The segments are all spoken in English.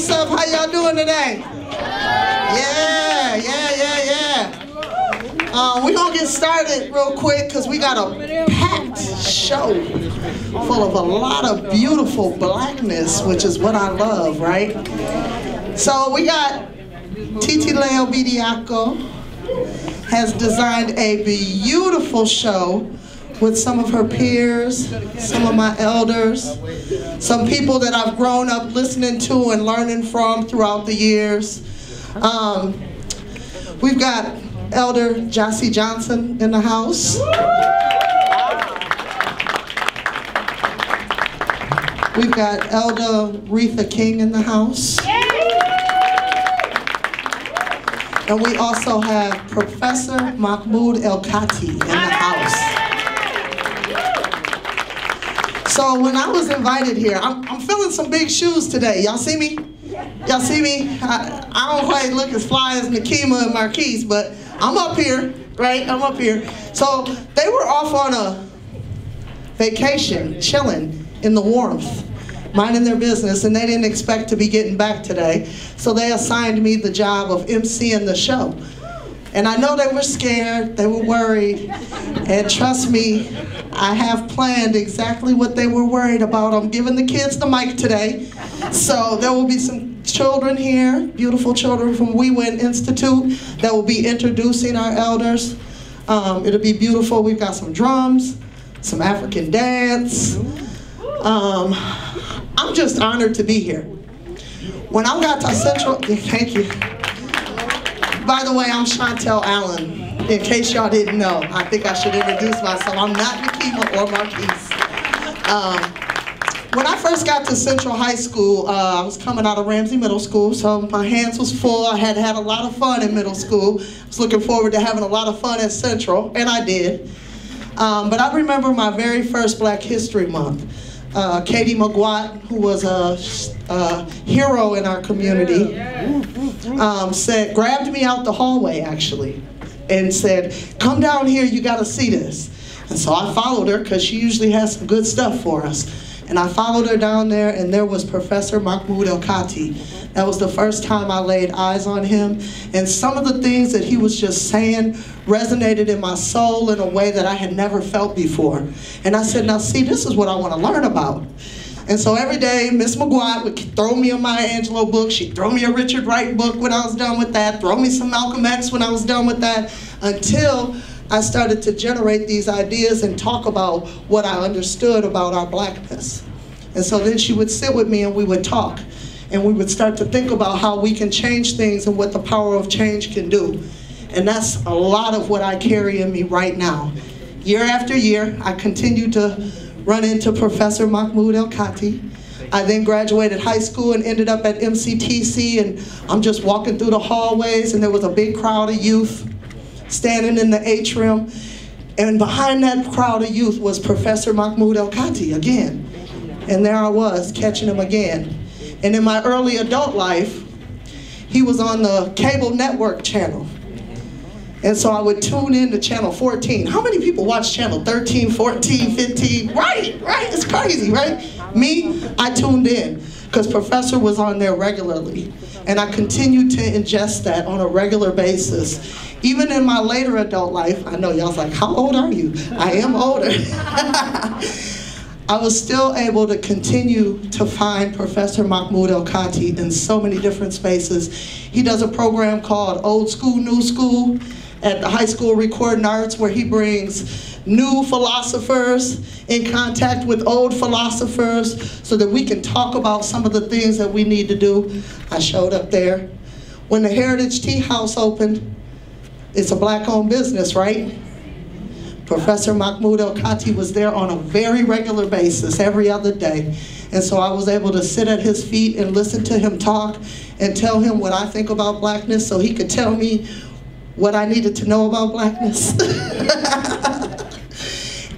what's up? How y'all doing today? Yeah, yeah, yeah, yeah. Uh, we're gonna get started real quick because we got a packed show full of a lot of beautiful blackness, which is what I love, right? So we got Titilayo Bediako has designed a beautiful show with some of her peers, some of my elders, some people that I've grown up listening to and learning from throughout the years. Um, we've got Elder Josie Johnson in the house. We've got Elder Reatha King in the house. And we also have Professor Mahmoud El Kati in the house. So when I was invited here, I'm, I'm filling some big shoes today. Y'all see me? Y'all see me? I, I don't quite look as fly as Nekima and Marquise, but I'm up here, right? I'm up here. So they were off on a vacation, chilling in the warmth, minding their business, and they didn't expect to be getting back today. So they assigned me the job of emceeing the show. And I know they were scared, they were worried, and trust me, I have planned exactly what they were worried about. I'm giving the kids the mic today. So there will be some children here, beautiful children from We Win Institute that will be introducing our elders. Um, it'll be beautiful. We've got some drums, some African dance. Um, I'm just honored to be here. When I got to Central, thank you. By the way, I'm Chauntyll Allen. In case y'all didn't know, I think I should introduce myself. I'm not Nekima or Marquise. Um, when I first got to Central High School, uh, I was coming out of Ramsey Middle School, so my hands was full. I had had a lot of fun in middle school. I was looking forward to having a lot of fun at Central, and I did. Um, but I remember my very first Black History Month. Uh, Katie McWatt, who was a, a, hero in our community, um, said, grabbed me out the hallway actually, and said, come down here, you gotta see this. And so I followed her because she usually has some good stuff for us. And I followed her down there and there was Professor Mahmoud El Kati. That was the first time I laid eyes on him. And some of the things that he was just saying resonated in my soul in a way that I had never felt before. And I said, now see, this is what I want to learn about. And so every day, Miss McWatt would throw me a Maya Angelou book. She'd throw me a Richard Wright book when I was done with that, throw me some Malcolm X when I was done with that, until I started to generate these ideas and talk about what I understood about our blackness. And so then she would sit with me and we would talk. And we would start to think about how we can change things and what the power of change can do. And that's a lot of what I carry in me right now. Year after year, I continue to run into Professor Mahmoud El Kati. I then graduated high school and ended up at MCTC and I'm just walking through the hallways and there was a big crowd of youth standing in the atrium and behind that crowd of youth was Professor Mahmoud El Kati again. And there I was catching him again. And in my early adult life, he was on the cable network channel. And so I would tune in to channel 14. How many people watch channel 13, 14, 15? Right, right, it's crazy, right? Me, I tuned in because Professor was on there regularly. And I continued to ingest that on a regular basis. Even in my later adult life, I know y'all's like, how old are you? I am older. I was still able to continue to find Professor Mahmoud El Kati in so many different spaces. He does a program called Old School, New School at the High School Recording Arts where he brings new philosophers in contact with old philosophers so that we can talk about some of the things that we need to do. I showed up there. When the Heritage Tea House opened, it's a black-owned business, right? Professor Mahmoud El Kati was there on a very regular basis every other day. And so I was able to sit at his feet and listen to him talk and tell him what I think about blackness so he could tell me what I needed to know about blackness.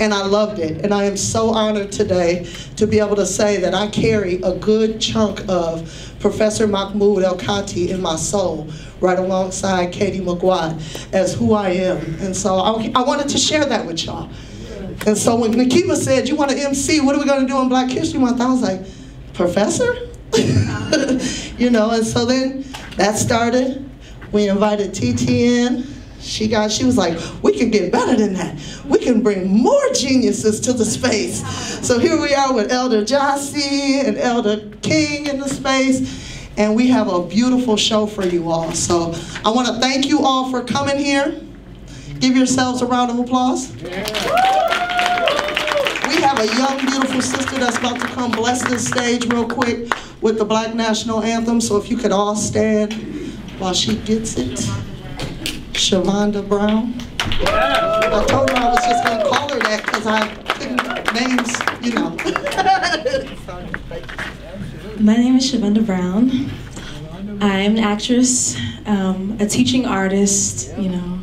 and I loved it. And I am so honored today to be able to say that I carry a good chunk of Professor Mahmoud El Kati in my soul, right alongside Katie McWatt as who I am. And so I, I wanted to share that with y'all. And so when Nekima said, you want to MC, what are we going to do on Black History Month? I was like, Professor? you know, and so then that started. We invited TT in. She got, she was like, we can get better than that. We can bring more geniuses to the space. So here we are with Elder Josie and Elder King in the space. And we have a beautiful show for you all. So I want to thank you all for coming here. Give yourselves a round of applause. Yeah. We have a young, beautiful sister that's about to come bless this stage real quick with the Black National Anthem. So if you could all stand while she gets it. Shavunda Brown. Yeah. I told her I was just going to call her that because I couldn't names, you know. My name is Shavunda Brown. I'm an actress, um, a teaching artist, you know,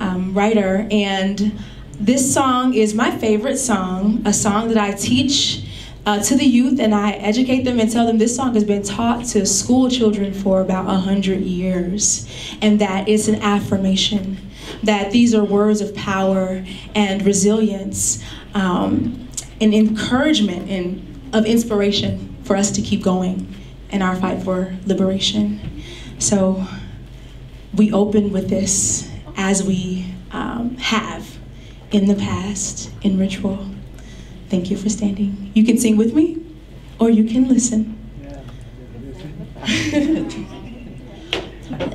um, writer, and this song is my favorite song, a song that I teach uh, to the youth and I educate them and tell them this song has been taught to school children for about a hundred years and that it's an affirmation that these are words of power and resilience um, and encouragement and of inspiration for us to keep going in our fight for liberation. So we open with this as we um, have in the past in ritual. Thank you for standing. You can sing with me or you can listen.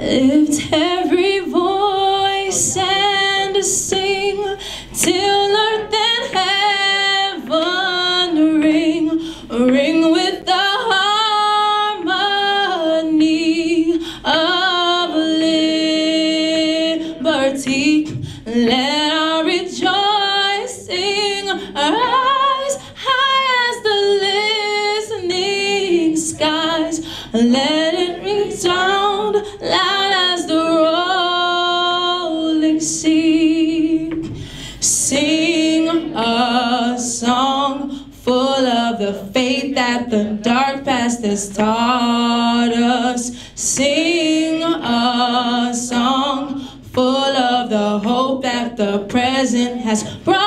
Lift every voice and sing till earth and heaven Let it resound loud as the rolling sea. Sing a song full of the faith that the dark past has taught us. Sing a song full of the hope that the present has brought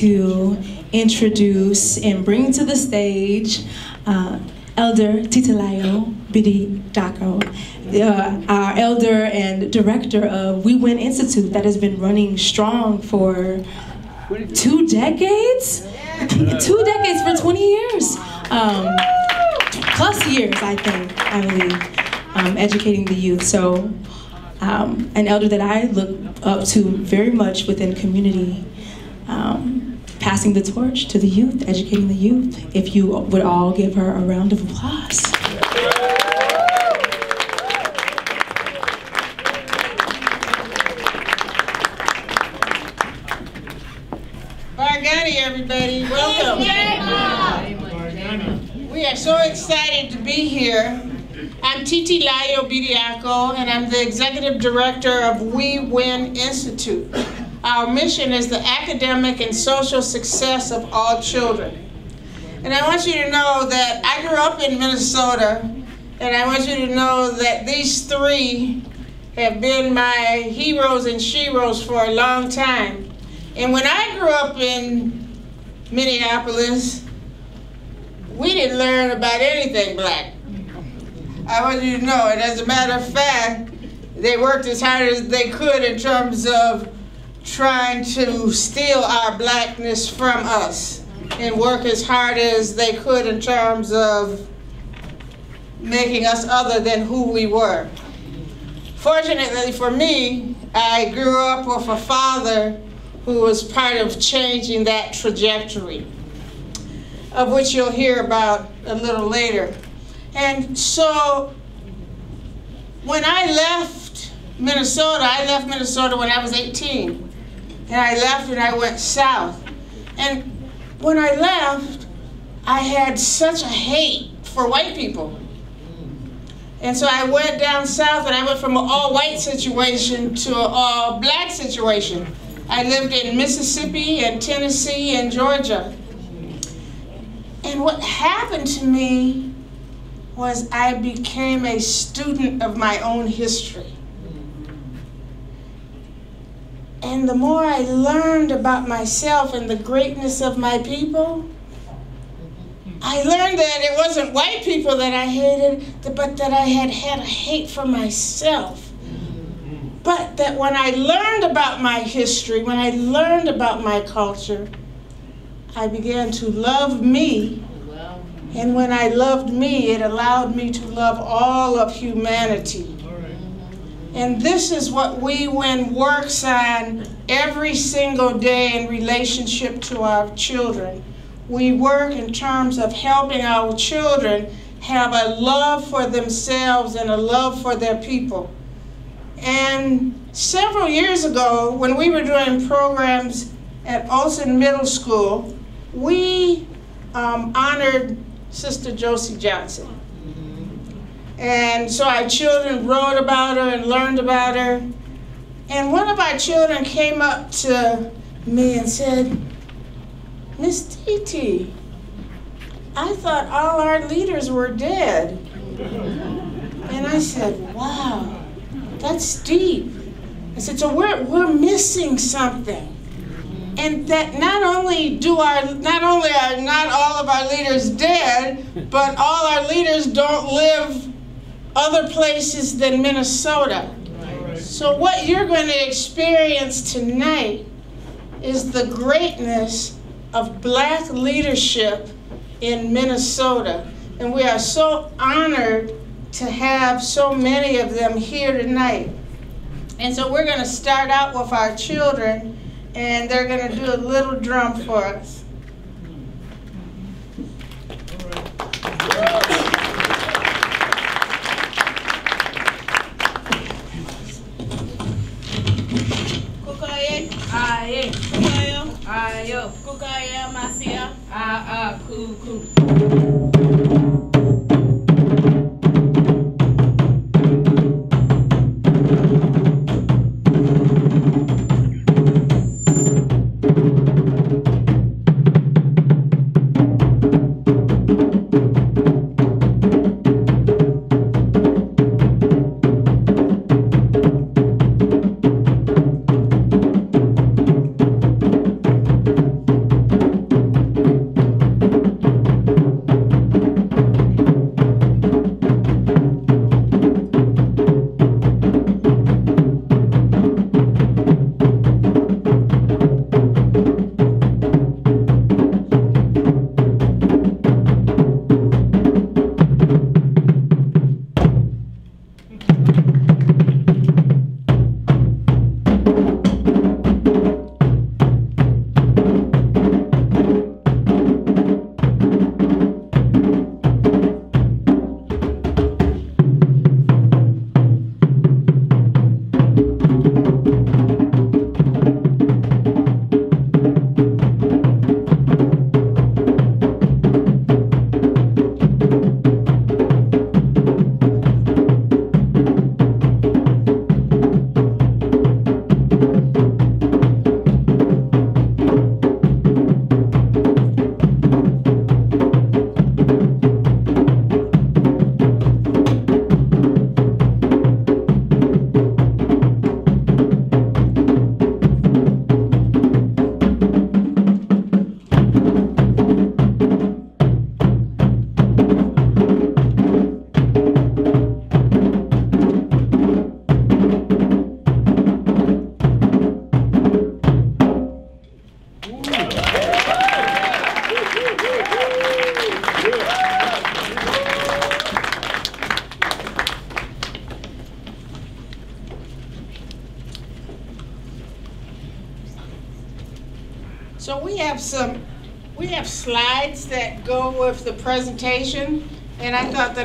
to introduce and bring to the stage uh, Elder Titilayo Bidi Dako, uh, our elder and director of We Win Institute that has been running strong for two decades? two decades for 20 years. Um, plus years, I think, I believe, um, educating the youth. So um, an elder that I look up to very much within community, um, passing the torch to the youth, educating the youth. If you would all give her a round of applause. Bargani, everybody, welcome. We are so excited to be here. I'm Titilayo Bediako, and I'm the executive director of We Win Institute. Our mission is the academic and social success of all children. And I want you to know that I grew up in Minnesota, and I want you to know that these three have been my heroes and sheroes for a long time. And when I grew up in Minneapolis, we didn't learn about anything black. I want you to know, and as a matter of fact, they worked as hard as they could in terms of trying to steal our blackness from us and work as hard as they could in terms of making us other than who we were. Fortunately for me, I grew up with a father who was part of changing that trajectory, of which you'll hear about a little later. And so when I left Minnesota, I left Minnesota when I was 18. And I left and I went south. And when I left, I had such a hate for white people. And so I went down south and I went from an all white situation to an all black situation. I lived in Mississippi and Tennessee and Georgia. And what happened to me was I became a student of my own history. And the more I learned about myself and the greatness of my people, I learned that it wasn't white people that I hated, but that I had had a hate for myself. But that when I learned about my history, when I learned about my culture, I began to love me. And when I loved me, it allowed me to love all of humanity. And this is what We Win works on every single day in relationship to our children. We work in terms of helping our children have a love for themselves and a love for their people. And several years ago, when we were doing programs at Olson Middle School, we um, honored Sister Josie Johnson. And so our children wrote about her and learned about her. And one of our children came up to me and said, Miss Titi, I thought all our leaders were dead. And I said, wow, that's deep. I said, so we're, we're missing something. And that not only do our, not only are not all of our leaders dead, but all our leaders don't live other places than Minnesota. So what you're going to experience tonight is the greatness of black leadership in Minnesota. And we are so honored to have so many of them here tonight. And so we're going to start out with our children, and they're going to do a little drum for us. Aye. Kukayo. Ayo. Kukaya masia. Ah ah ku ku.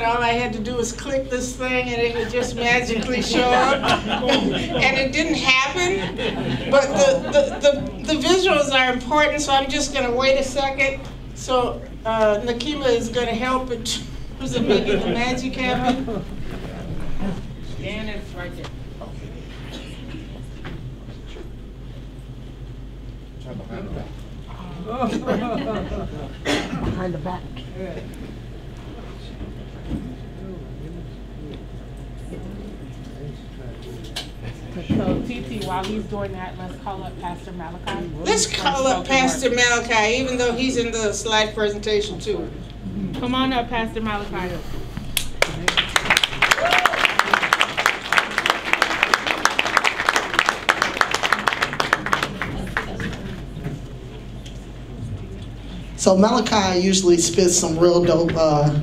All I had to do was click this thing and it would just magically show up. And it didn't happen. But the, the, the, the visuals are important, so I'm just gonna wait a second. So uh, Nekima is going to help in terms of making the magic happen. Dan is right there. Behind the back. So TT, while he's doing that, let's call up Pastor Malachi. Let's call up Pastor Malachi, even though he's in the slide presentation too. Come on up, Pastor Malachi. So Malachi usually spits some real dope uh,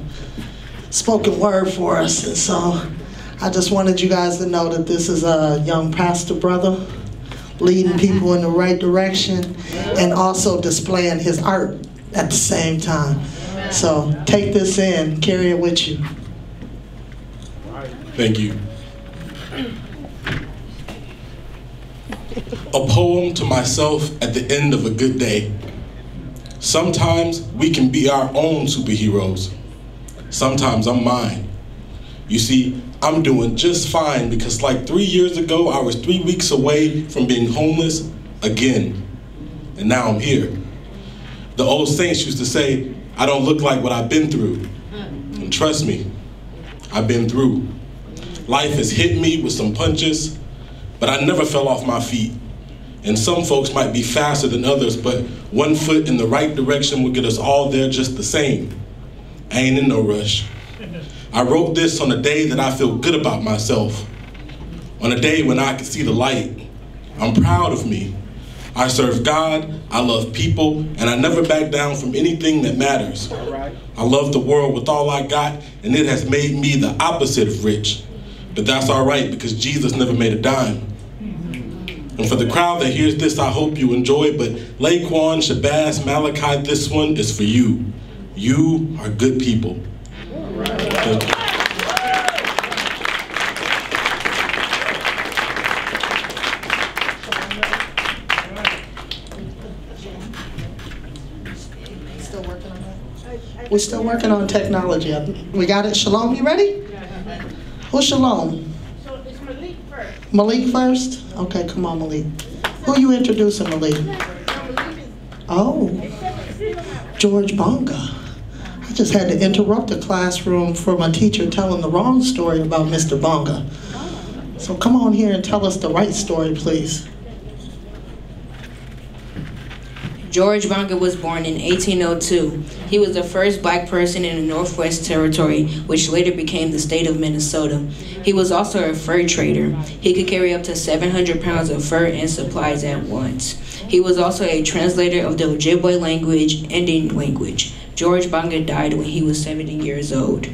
spoken word for us, and so I just wanted you guys to know that this is a young pastor brother leading people in the right direction and also displaying his art at the same time. So take this in, carry it with you. Thank you. A poem to myself at the end of a good day. Sometimes we can be our own superheroes. Sometimes I'm mine. You see, I'm doing just fine because, like three years ago, I was three weeks away from being homeless again. And now I'm here. The old saints used to say, I don't look like what I've been through. And trust me, I've been through. Life has hit me with some punches, but I never fell off my feet. And some folks might be faster than others, but one foot in the right direction will get us all there just the same. I ain't in no rush. I wrote this on a day that I feel good about myself, on a day when I can see the light. I'm proud of me. I serve God, I love people, and I never back down from anything that matters. I love the world with all I got, and it has made me the opposite of rich. But that's all right because Jesus never made a dime. And for the crowd that hears this, I hope you enjoy. But Laquan, Shabazz, Malachi, this one is for you. You are good people. We're still working on technology. We got it. Shalom, you ready? Who's Shalom? So it's Malik first. Malik first? Okay, come on, Malik. Who you introducing, Malik? Oh, George Bonga. Just had to interrupt the classroom for my teacher telling the wrong story about Mr. Bonga. So come on here and tell us the right story, please. George Bonga was born in 1802. He was the first black person in the Northwest Territory, which later became the state of Minnesota. He was also a fur trader. He could carry up to 700 pounds of fur and supplies at once. He was also a translator of the Ojibwe language, and Indian language. George Bonga died when he was 70 years old.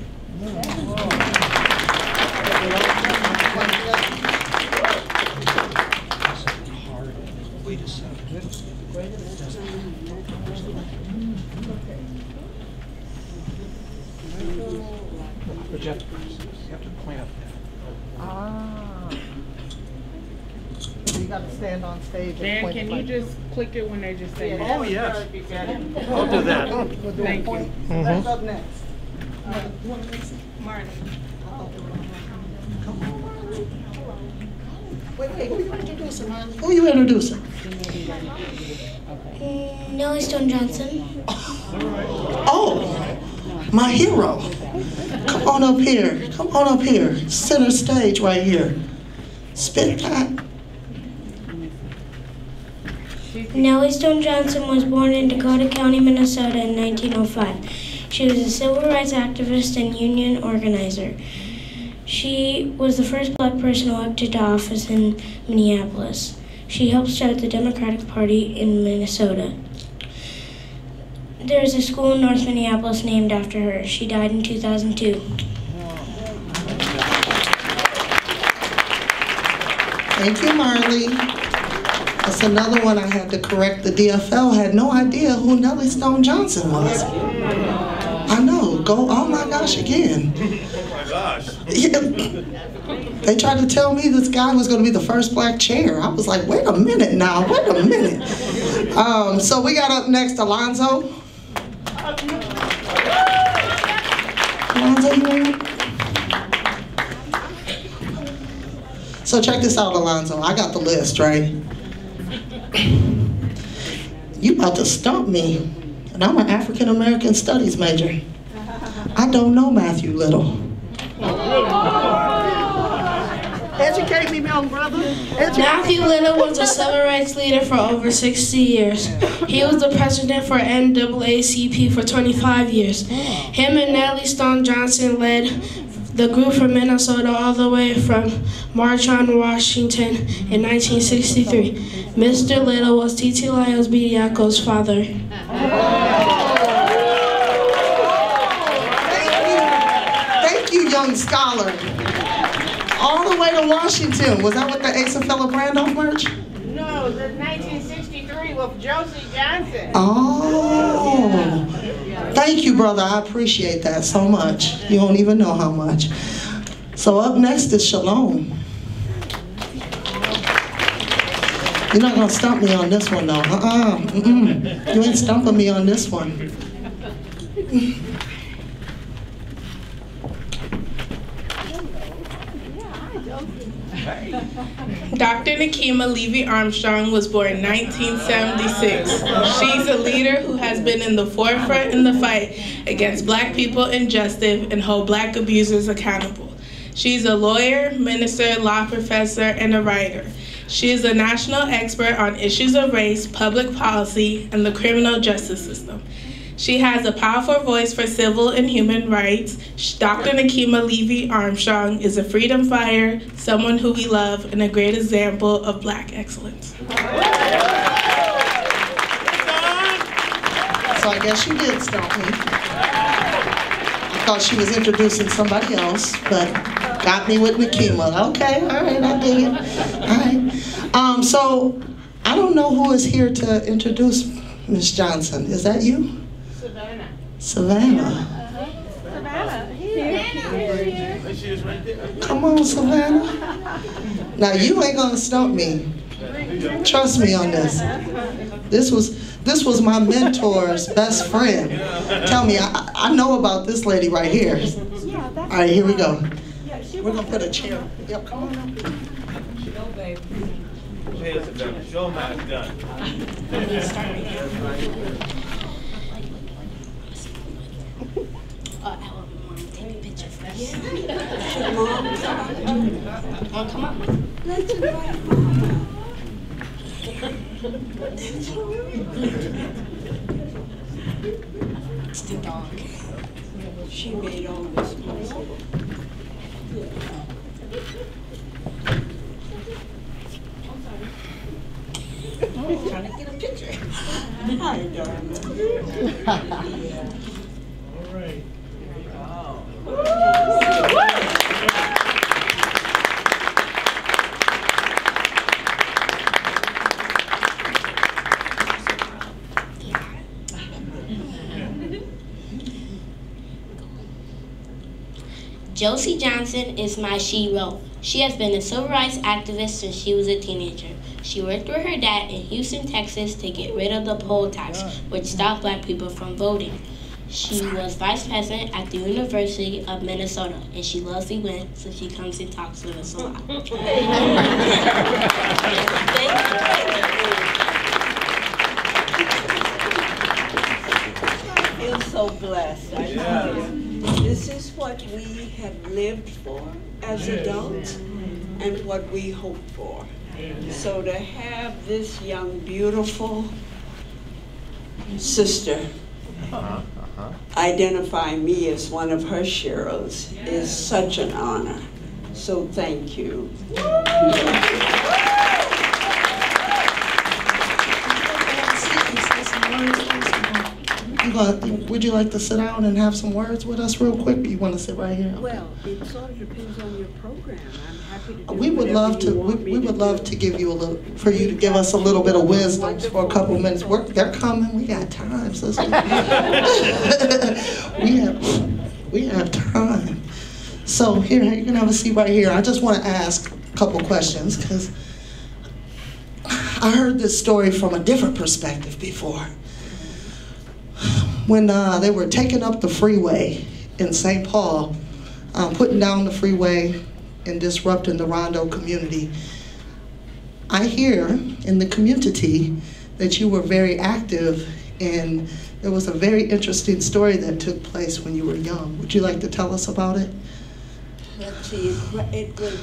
But you have to, you have to point up Ah. So you got to stand on stage Dan, can you just click it when they just say Oh, yes. Thank I'll do that. You. That's up next. Marty. Wait, wait, who you introducing, man? Who you introducing? Nellie Stone Johnson. Oh, my hero. Come on up here. Come on up here. Center stage right here. Spit that. Nellie Stone Johnson was born in Dakota County, Minnesota in 1905. She was a civil rights activist and union organizer. She was the first black person elected to office in Minneapolis. She helped start the Democratic Party in Minnesota. There is a school in North Minneapolis named after her. She died in 2002. Thank you, Marley. That's another one I had to correct. The DFL had no idea who Nellie Stone Johnson was. I know. Go, oh my gosh, again. Oh my Yeah. They tried to tell me this guy was going to be the first black chair. I was like, wait a minute now, wait a minute. Um, so we got up next Alonzo. Alonzo, you in? So check this out, Alonzo. I got the list, right? You about to stump me. And I'm an African American Studies major. I don't know Matthew Little. Educate me, young brother. Educate Matthew Little was a civil rights leader for over 60 years. He was the president for NAACP for 25 years. Him and Nellie Stone Johnson led the group from Minnesota all the way from March on Washington in 1963. Mr. Little was Titilayo Bediako's father. Thank you, young scholar. All the way to Washington. Was that with the Ace Asa Philip Randolph merch? No, the 1963 with Josie Johnson. Oh. Thank you, brother. I appreciate that so much. You don't even know how much. So up next is Shalom. You're not gonna stump me on this one though. Uh-uh. Mm-mm. You ain't stumping me on this one. Dr. Nekima Levy Armstrong was born in 1976. She's a leader who has been in the forefront in the fight against black people injustice and hold black abusers accountable. She's a lawyer, minister, law professor, and a writer. She is a national expert on issues of race, public policy, and the criminal justice system. She has a powerful voice for civil and human rights. Dr. Nekima Levy Armstrong is a freedom fighter, someone who we love, and a great example of black excellence. So I guess you did stump me. I thought she was introducing somebody else, but got me with Nekima. Okay, all right, I dig it. All right. Um, so I don't know who is here to introduce Miss Johnson. Is that you? Savannah. Savannah. Come on, Savannah. Now you ain't gonna stump me. Trust me on this. This was this was my mentor's best friend. Tell me, I, I know about this lady right here. All right, here we go. We're gonna put a chair. Yep, come on up. Show my gun. Uh, Take a picture first. Should mom come up? come up? Let's invite mom. It's the dog. She made all this possible. Trying to get a picture. Hi, darling. Josie Johnson is my she-ro. She has been a civil rights activist since she was a teenager. She worked with her dad in Houston, Texas to get rid of the poll tax, which stopped black people from voting. She was vice president at the University of Minnesota, and she loves the win, so she comes and talks with us a lot. I feel so blessed. I tell. This is what we have lived for as adults and what we hope for. So to have this young, beautiful sister uh-huh. Identify me as one of her sheroes is such an honor. So thank you. Would you like to sit down and have some words with us real quick? You want to sit right here? Well, it sort of depends on your program. I'm happy to do We would love to, we, we to would love do. to give you a little, for you to give us a little bit of wisdom for a couple minutes. We're, they're coming, we got time, sister. We have, we have time. So here, you can have a seat right here. I just want to ask a couple questions because I heard this story from a different perspective before. When uh, they were taking up the freeway in St. Paul, um, putting down the freeway and disrupting the Rondo community. I hear in the community that you were very active and there was a very interesting story that took place when you were young. Would you like to tell us about it? Let's see, it would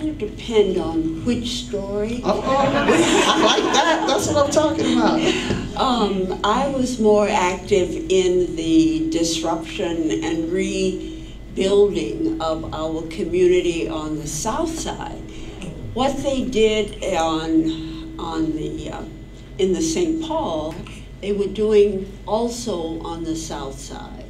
kind of depend on which story. Uh-oh. I like that. That's what I'm talking about. Um, I was more active in the disruption and rebuilding of our community on the south side. What they did on on the uh, in the St. Paul, they were doing also on the south side.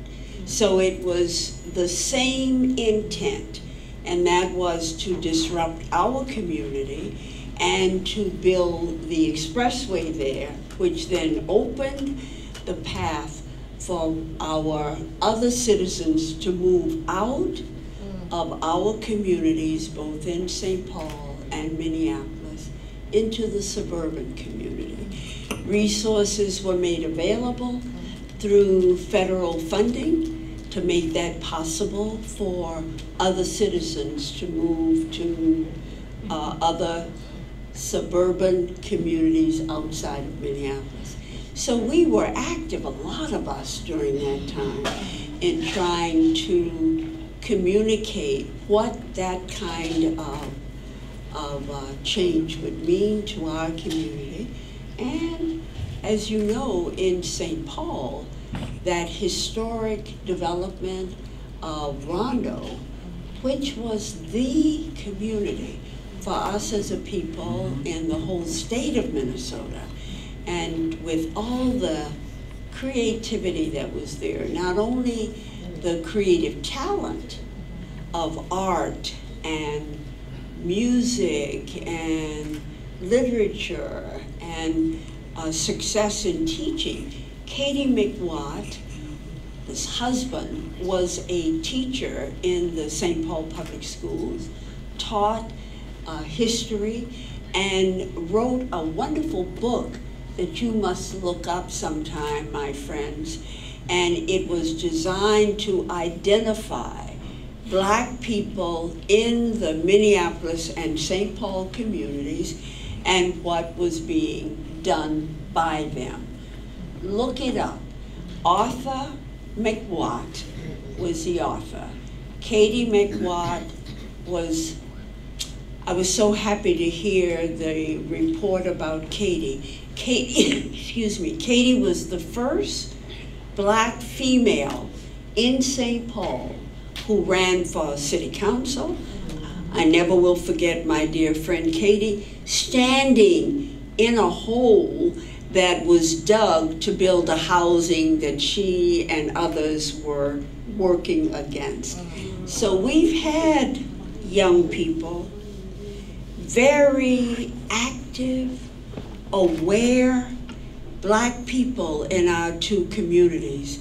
So it was the same intent, and that was to disrupt our community and to build the expressway there, which then opened the path for our other citizens to move out mm. of our communities, both in St. Paul and Minneapolis, into the suburban community. Resources were made available mm. through federal funding to make that possible for other citizens to move to uh, other suburban communities outside of Minneapolis. So we were active, a lot of us during that time, in trying to communicate what that kind of, of uh, change would mean to our community. And as you know, in St. Paul, that historic development of Rondo, which was the community for us as a people in the whole state of Minnesota. And with all the creativity that was there, not only the creative talent of art and music and literature and uh, success in teaching, Katie McWatt, his husband, was a teacher in the St. Paul Public Schools, taught uh, history, and wrote a wonderful book that you must look up sometime, my friends. And it was designed to identify black people in the Minneapolis and St. Paul communities and what was being done by them. Look it up. Arthur McWatt was the author. Katie McWatt was I was so happy to hear the report about Katie. Katie, excuse me, Katie was the first black female in St. Paul who ran for city council. I never will forget my dear friend Katie standing in a hole that was dug to build a housing that she and others were working against. So we've had young people very active, aware black people in our two communities.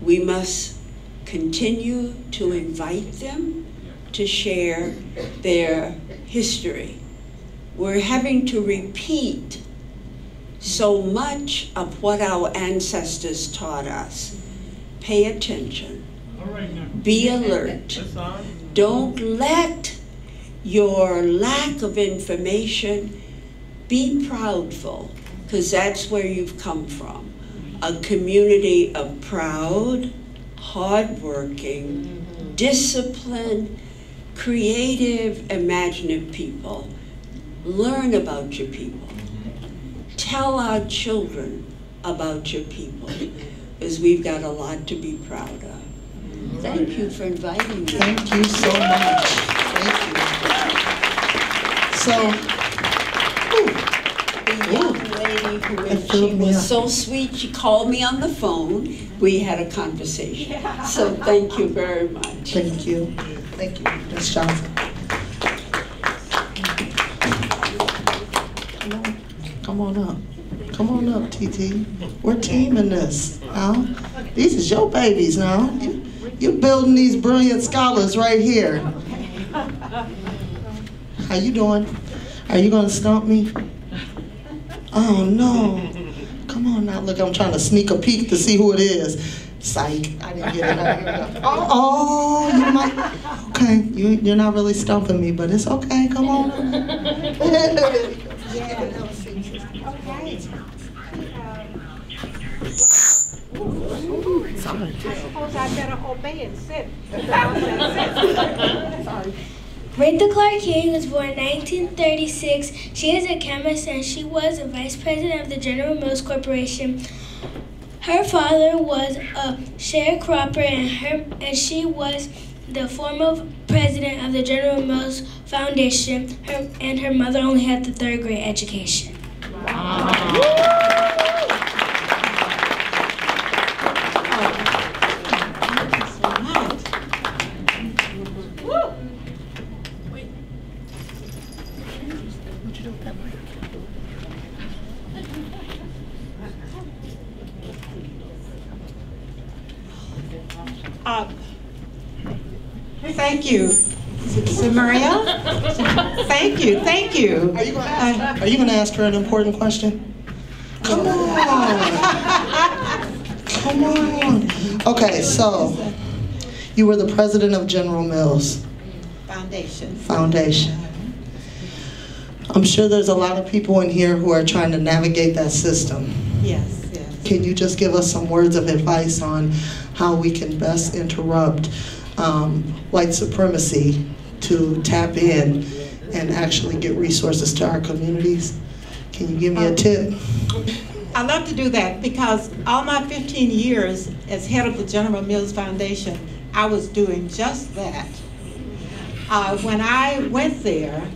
We must continue to invite them to share their history. We're having to repeat so much of what our ancestors taught us. Pay attention. Be alert. Don't let your lack of information be proudful, because that's where you've come from. A community of proud, hardworking, disciplined, creative, imaginative people. Learn about your people. Tell our children about your people, because we've got a lot to be proud of. Thank you for inviting me. Thank you so much. Thank you. So, The young lady who was, she was so sweet, she called me on the phone. We had a conversation. So thank you very much. thank you. Thank you, Ms. Johnson. Come on up. Come on up, TT. We're teaming this now. These is your babies now. You, you building these brilliant scholars right here. How you doing? Are you gonna stump me? Oh no. Come on now. Look, I'm trying to sneak a peek to see who it is. Psych. I didn't get it. Oh, oh, you might. Okay, you, you're not really stumping me, but it's okay. Come on. Sorry. I suppose I better obey and sit. Sorry. Reatha Clark King was born in 1936. She is a chemist and she was a vice president of the General Mills Corporation. Her father was a sharecropper and her and she was the former president of the General Mills Foundation. Her, and her mother only had the third grade education. Uh, Thank you. Maria? Thank you, thank you. Are you gonna ask, are you gonna ask her an important question? Come on. Come on. Okay, so you were the president of General Mills Foundation. Foundation. I'm sure there's a lot of people in here who are trying to navigate that system. Yes, yes. Can you just give us some words of advice on how we can best interrupt um, white supremacy to tap in and actually get resources to our communities? Can you give me a tip? I love to do that because all my 15 years as head of the General Mills Foundation, I was doing just that. Uh, when I went there,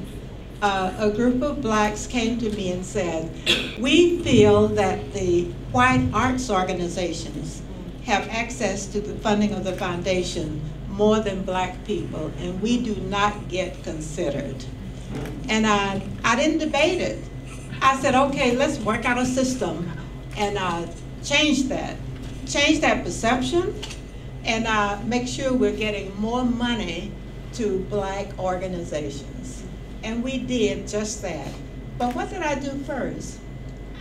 uh, a group of blacks came to me and said, we feel that the white arts organizations have access to the funding of the foundation more than black people, and we do not get considered. And I, I didn't debate it. I said, okay, let's work out a system and uh, change that. Change that perception and uh, make sure we're getting more money to black organizations. And we did just that. But what did I do first?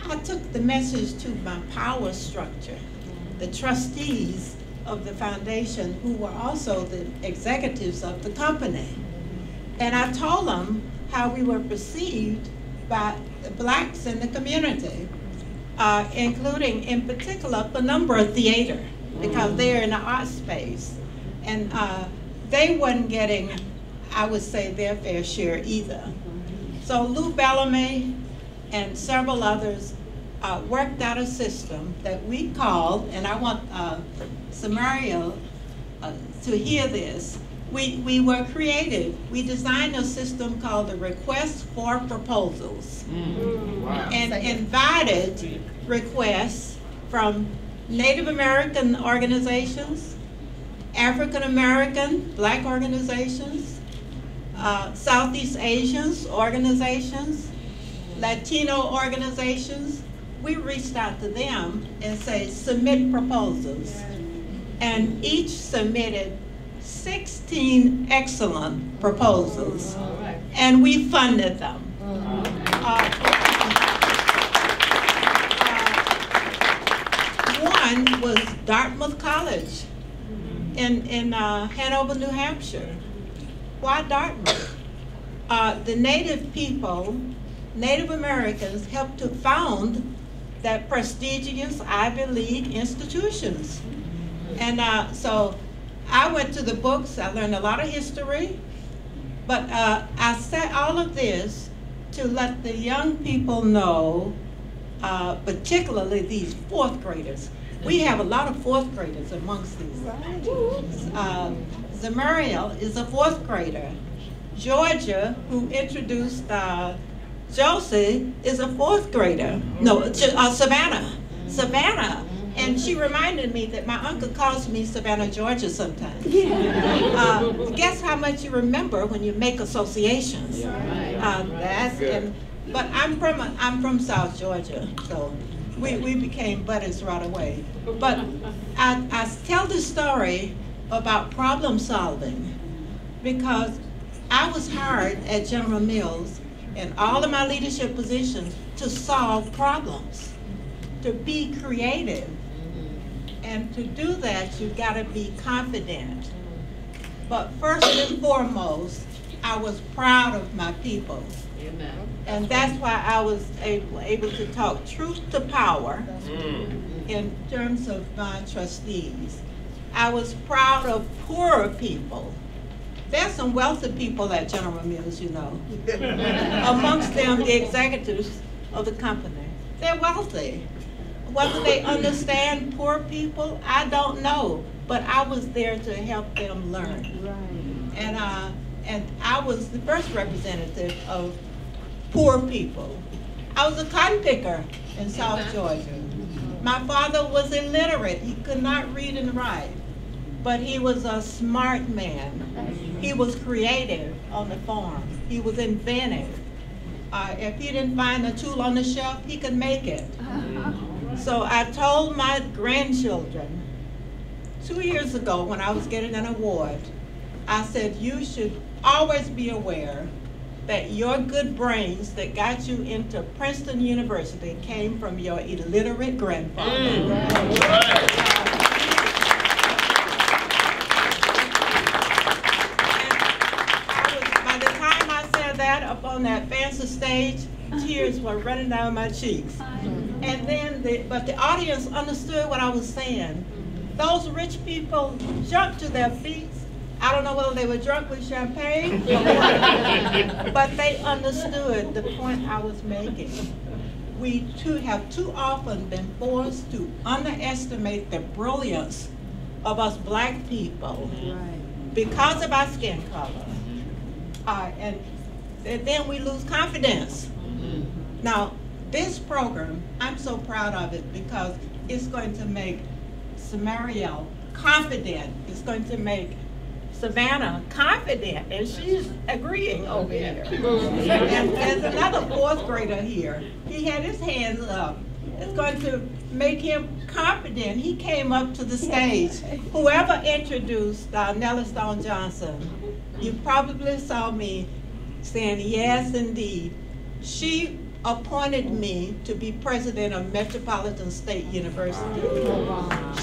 I took the message to my power structure, the trustees of the foundation who were also the executives of the company. And I told them how we were perceived by the blacks in the community, uh, including in particular the Penumbra Theater, because they're in the art space. And uh, they weren't getting, I would say, their fair share either. So Lou Bellamy and several others uh, worked out a system that we called, and I want uh, Samaria uh, to hear this, we, we were creative. We designed a system called the Request for Proposals. And invited requests from Native American organizations, African American, black organizations, uh, Southeast Asians organizations, Latino organizations. We reached out to them and say, submit proposals. And each submitted 16 excellent proposals, and we funded them. Uh, uh, one was Dartmouth College in, in uh, Hanover, New Hampshire. Why Dartmouth? Uh, the native people, Native Americans, helped to found that prestigious Ivy League institutions. And uh, so I went to the books, I learned a lot of history, but uh, I said all of this to let the young people know, uh, particularly these fourth graders. We have a lot of fourth graders amongst these. Uh, Zamariel is a fourth grader. Georgia, who introduced uh, Josie, is a fourth grader. No, uh, Savannah. Savannah and she reminded me that my uncle calls me Savannah, Georgia sometimes. Uh, guess how much you remember when you make associations. Uh, that's, and, but I'm from, I'm from South Georgia, so we, we became buddies right away. But I, I tell the story about problem solving because I was hired at General Mills in all of my leadership positions to solve problems, to be creative And to do that, you've gotta be confident. But first and foremost, I was proud of my people. And that's why I was able, able to talk truth to power mm. in terms of my trustees. I was proud of poorer people. There's some wealthy people at General Mills, you know. Amongst them, the executives of the company. They're wealthy. Whether they understand poor people, I don't know. But I was there to help them learn. Right. And, uh, and I was the first representative of poor people. I was a cotton picker in South Georgia. My father was illiterate. He could not read and write. But he was a smart man. He was creative on the farm. He was inventive. Uh, if he didn't find a tool on the shelf, he could make it. So I told my grandchildren two years ago when I was getting an award, I said, you should always be aware that your good brains that got you into Princeton University came from your illiterate grandfather. I on that fancy stage, tears were running down my cheeks. And then, the, but the audience understood what I was saying. Those rich people jumped to their feet. I don't know whether they were drunk with champagne, but they understood the point I was making. We too have too often been forced to underestimate the brilliance of us black people because of our skin color. Uh, and, and then we lose confidence. Now, this program, I'm so proud of it because it's going to make Samariel confident. It's going to make Savannah confident, and she's agreeing over here. And there's another fourth grader here. He had his hands up. It's going to make him confident. He came up to the stage. Whoever introduced uh, Stone Johnson, you probably saw me saying, yes, indeed. She appointed me to be president of Metropolitan State University. She was,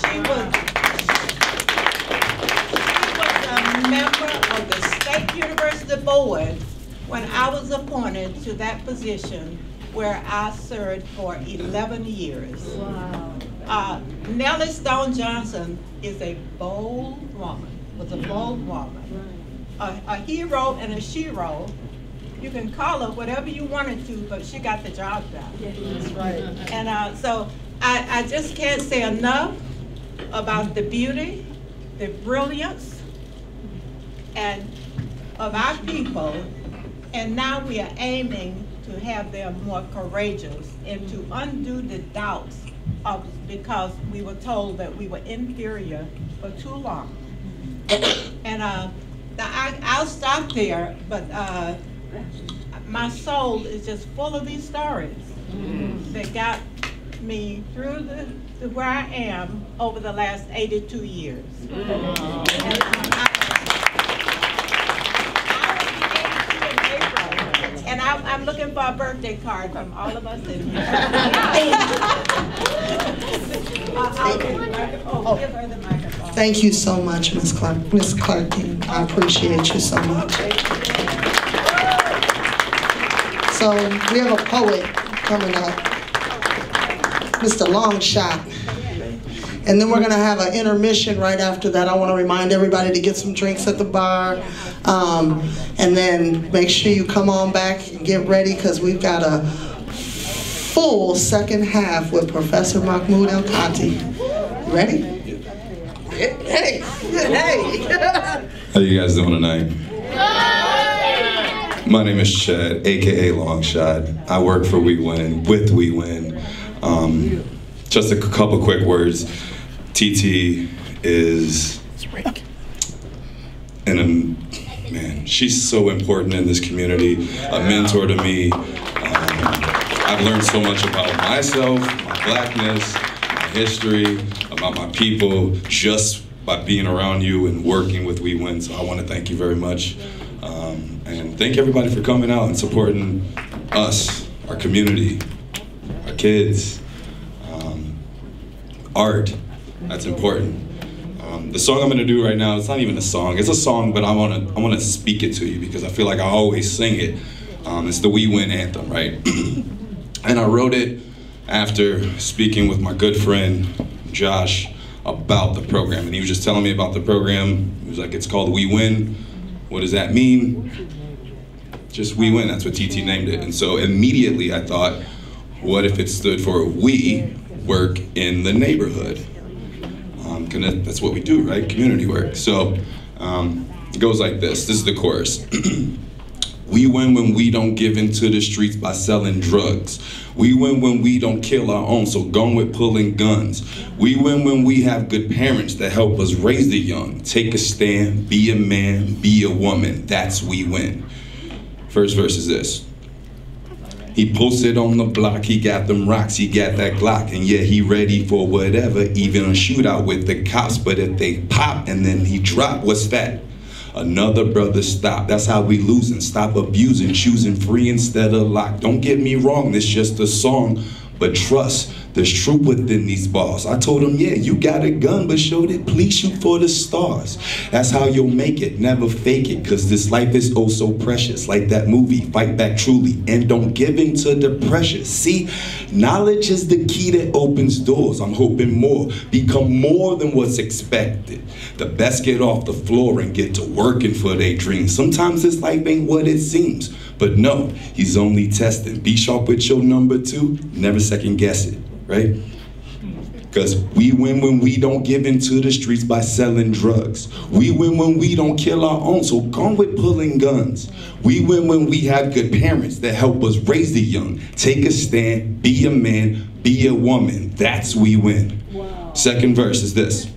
she was a member of the State University Board when I was appointed to that position where I served for 11 years. Uh, Nellie Stone Johnson is a bold woman, was a bold woman. A, a hero and a shero. You can call her whatever you wanted to, but she got the job done. That's right. And uh, so I, I just can't say enough about the beauty, the brilliance, and of our people. And now we are aiming to have them more courageous and to undo the doubts of, because we were told that we were inferior for too long. And uh, the- I, I'll stop there, but uh, my soul is just full of these stories mm. that got me through the, to where I am over the last 82 years. Mm. And, I- And I, I'm looking for a birthday card from all of us in here. I'll- I'll give her- oh, give her the microphone. Thank you so much, Ms. Clark, Ms. Clark I appreciate you so much. So we have a poet coming up, Mr. Longshot. And then we're gonna have an intermission right after that. I wanna remind everybody to get some drinks at the bar. Um, and then make sure you come on back and get ready, cause we've got a full second half with Professor Mahmoud El Kati. Ready? Hey, hey. How you guys doing tonight? My name is Chad, aka Longshot. I work for We Win, with We Win. Um, just a couple quick words. TT is and a man. She's so important in this community. A mentor to me. Um, I've learned so much about myself, my blackness, my history, about my people, just by being around you and working with We Win. So I want to thank you very much. Um, and thank everybody for coming out and supporting us, our community, our kids, um, art. That's important. Um, the song I'm gonna do right now, it's not even a song. It's a song, but I wanna I wanna speak it to you because I feel like I always sing it. Um, it's the We Win anthem, right? and I wrote it after speaking with my good friend Josh about the program, and he was just telling me about the program. He was like, "It's called We Win. What does that mean?" Just We Win. That's what TT named it. And so immediately I thought, what if it stood for We Work in the Neighborhood? Um, that's what we do, right? Community work. So um, it goes like this. This is the chorus. we win when we don't give into the streets by selling drugs. We win when we don't kill our own, so gone with pulling guns. We win when we have good parents that help us raise the young. Take a stand, be a man, be a woman. That's we win. First verse is this. He posted on the block, he got them rocks, he got that Glock, and yeah, he ready for whatever, even a shootout with the cops. But if they pop and then he drop, what's that? Another brother stop. That's how we losing. Stop abusing, choosing free instead of locked. Don't get me wrong, this just a song, but trust there's truth within these bars. I told him, yeah, you got a gun, but show it, please shoot for the stars. That's how you'll make it, never fake it, cause this life is oh so precious. Like that movie, Fight Back Truly, and don't give in to the pressure. See, knowledge is the key that opens doors. I'm hoping more, become more than what's expected. The best get off the floor and get to working for their dreams. Sometimes this life ain't what it seems, but no, he's only testing. Be sharp with your number two, never second guess it right? Because we win when we don't give into the streets by selling drugs. We win when we don't kill our own, so come with pulling guns. We win when we have good parents that help us raise the young. Take a stand, be a man, be a woman. That's we win. Wow. Second verse is this.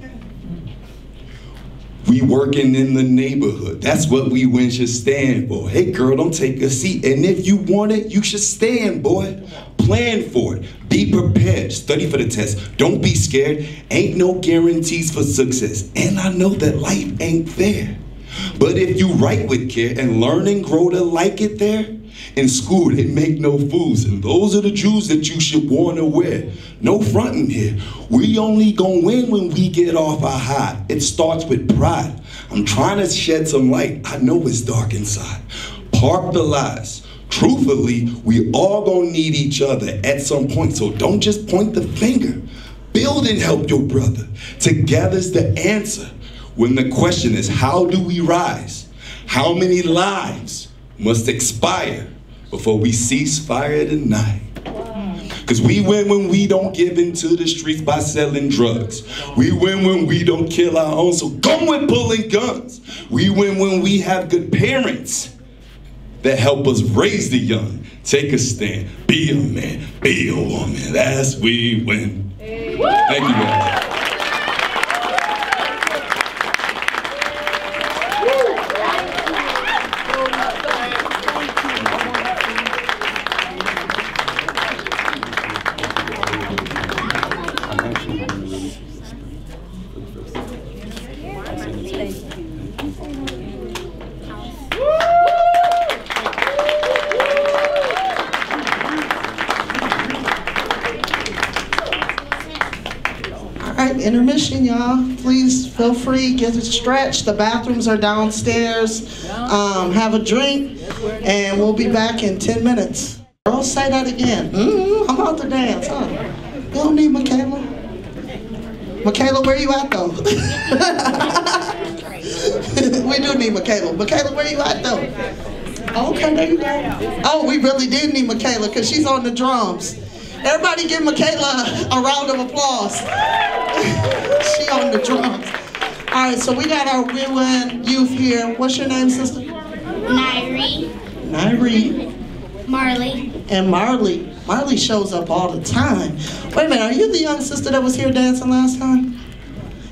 We working in the neighborhood. That's what we win should stand for. Hey girl, don't take a seat. And if you want it, you should stand, boy. Plan for it. Be prepared. Study for the test. Don't be scared. Ain't no guarantees for success. And I know that life ain't fair. But if you write with care and learn and grow to like it there, in school they make no fools, and those are the Jews that you should wanna wear. No fronting here. We only gonna win when we get off our high. It starts with pride. I'm trying to shed some light. I know it's dark inside. Park the lies. Truthfully, we all gonna need each other at some point, so don't just point the finger. Build and help your brother. Together's the answer. When the question is, how do we rise? How many lives must expire before we cease fire tonight? Because we win when we don't give into the streets by selling drugs. We win when we don't kill our own, so come with pulling guns. We win when we have good parents that help us raise the young. Take a stand, be a man, be a woman. That's we win. Thank you guys. Feel free, get a stretch. The bathrooms are downstairs. Um, have a drink, and we'll be back in 10 minutes. Girls, say that again. Mm-hmm, I'm about to dance, huh? You don't need Michaela? Michaela, where you at, though? we do need Michaela. Michaela, where you at, though? Okay, there you go. Oh, we really did need Michaela because she's on the drums. Everybody give Michaela a round of applause. she on the drums. All right, so we got our Win youth here. What's your name, sister? Nairi. Nairi. Marley. And Marley. Marley shows up all the time. Wait a minute, are you the young sister that was here dancing last time?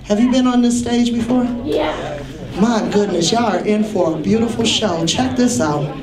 Have you been on this stage before? Yeah. My goodness, y'all are in for a beautiful show. Check this out.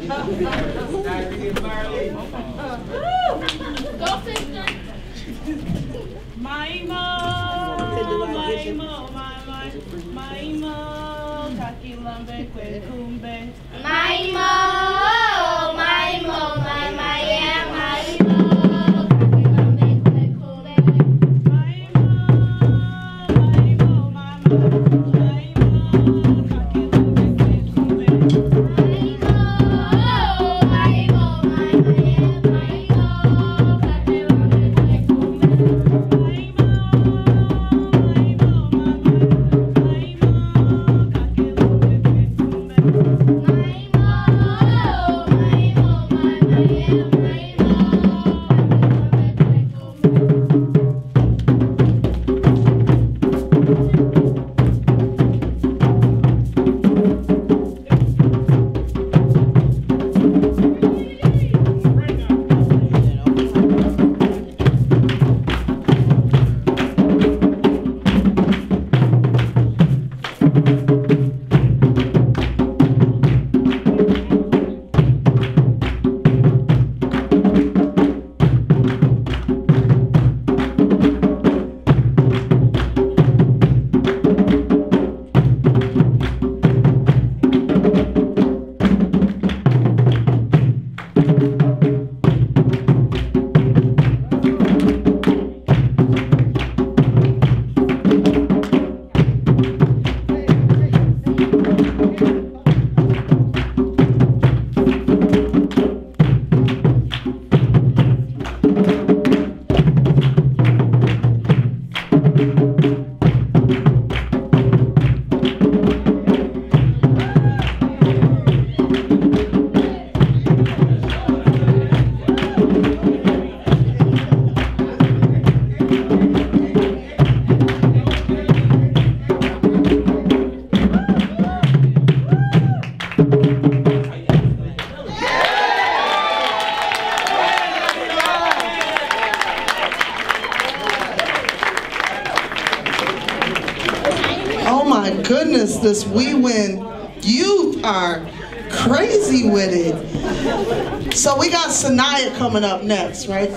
Youth are crazy with it. So we got Sanaya coming up next, right?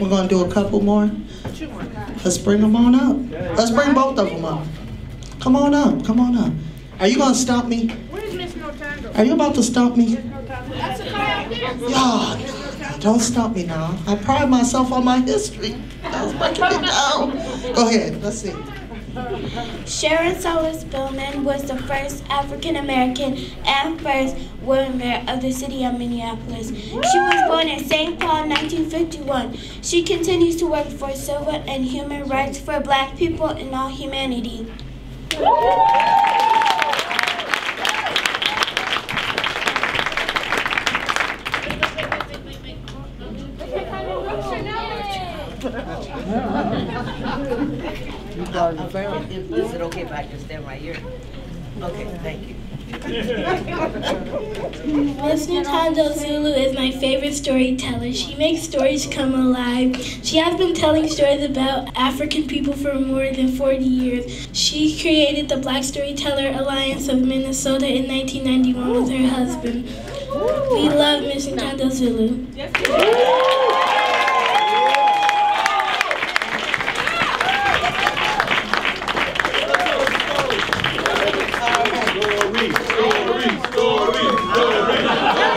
We're gonna do a couple more. Let's bring them on up. Let's bring both of them up. Come on up, come on up. Are you gonna stop me? Where's Miss Nothando? Are you about to stop me? Y'all, don't stop me now. I pride myself on my history. I was breaking it down. Go ahead, let's see. Sharon Sayles Belton was the first African American and first woman mayor of the city of Minneapolis. She was born in St. Paul in 1951. She continues to work for civil and human rights for black people and all humanity. Been telling stories about African people for more than 40 years. She created the Black Storyteller Alliance of Minnesota in 1991 with her husband. We love Miss Nothando Zulu.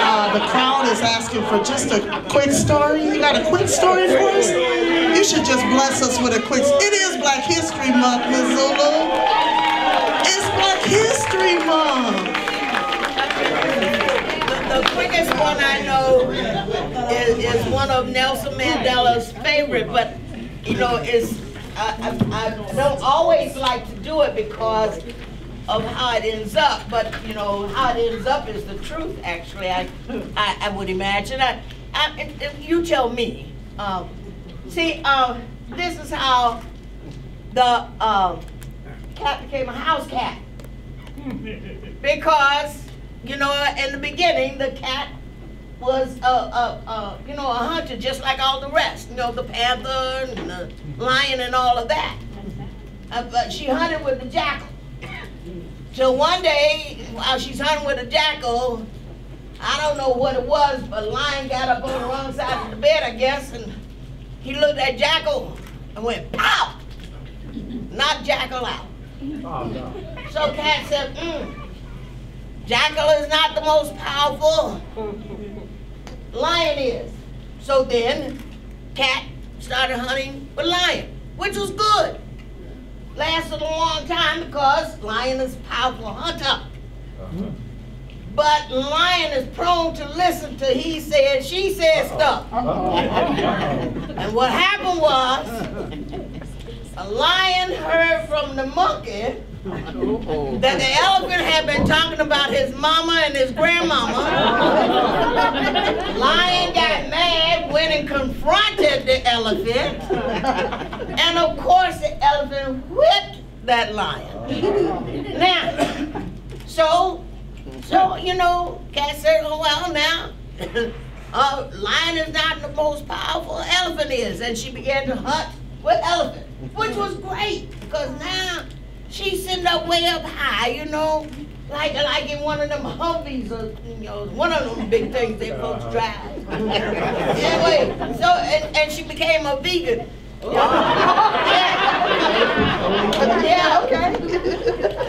Uh, the crowd is asking for just a quick story. You got a quick story for us? Should just bless us with a quick. It is Black History Month, Ms. Zulu. It's Black History Month. The, the quickest one I know is, is one of Nelson Mandela's favorite, but you know, it's I, I, I don't always like to do it because of how it ends up, but you know, how it ends up is the truth. Actually, I I, I would imagine. I, I, you tell me. Um, see, uh, this is how the uh, cat became a house cat. Because you know in the beginning the cat was a, a, a you know a hunter just like all the rest you know the panther and the lion and all of that. Uh, but she hunted with the jackal. Till one day while she's hunting with the jackal I don't know what it was but lion got up on the wrong side of the bed I guess and he looked at jackal and went pow knocked jackal out so cat said mm, Jackal is not the most powerful. Lion is. So then, cat started hunting with lion, which was good. Lasted a long time because lion is a powerful hunter. But lion is prone to listen to he said, she said stuff. and what happened was, a lion heard from the monkey that the elephant had been talking about his mama and his grandmama. Lion got mad, went and confronted the elephant. And of course the elephant whipped that lion. Now, so, so, you know, cat said, oh, well, now, uh, lion is not the most powerful, elephant is. And she began to hunt with elephant, which was great, because now she's sitting up way up high, you know, like like in one of them Humvees or you know, one of them big things they folks drive. anyway, so and, and she became a vegan. Yeah. yeah, okay.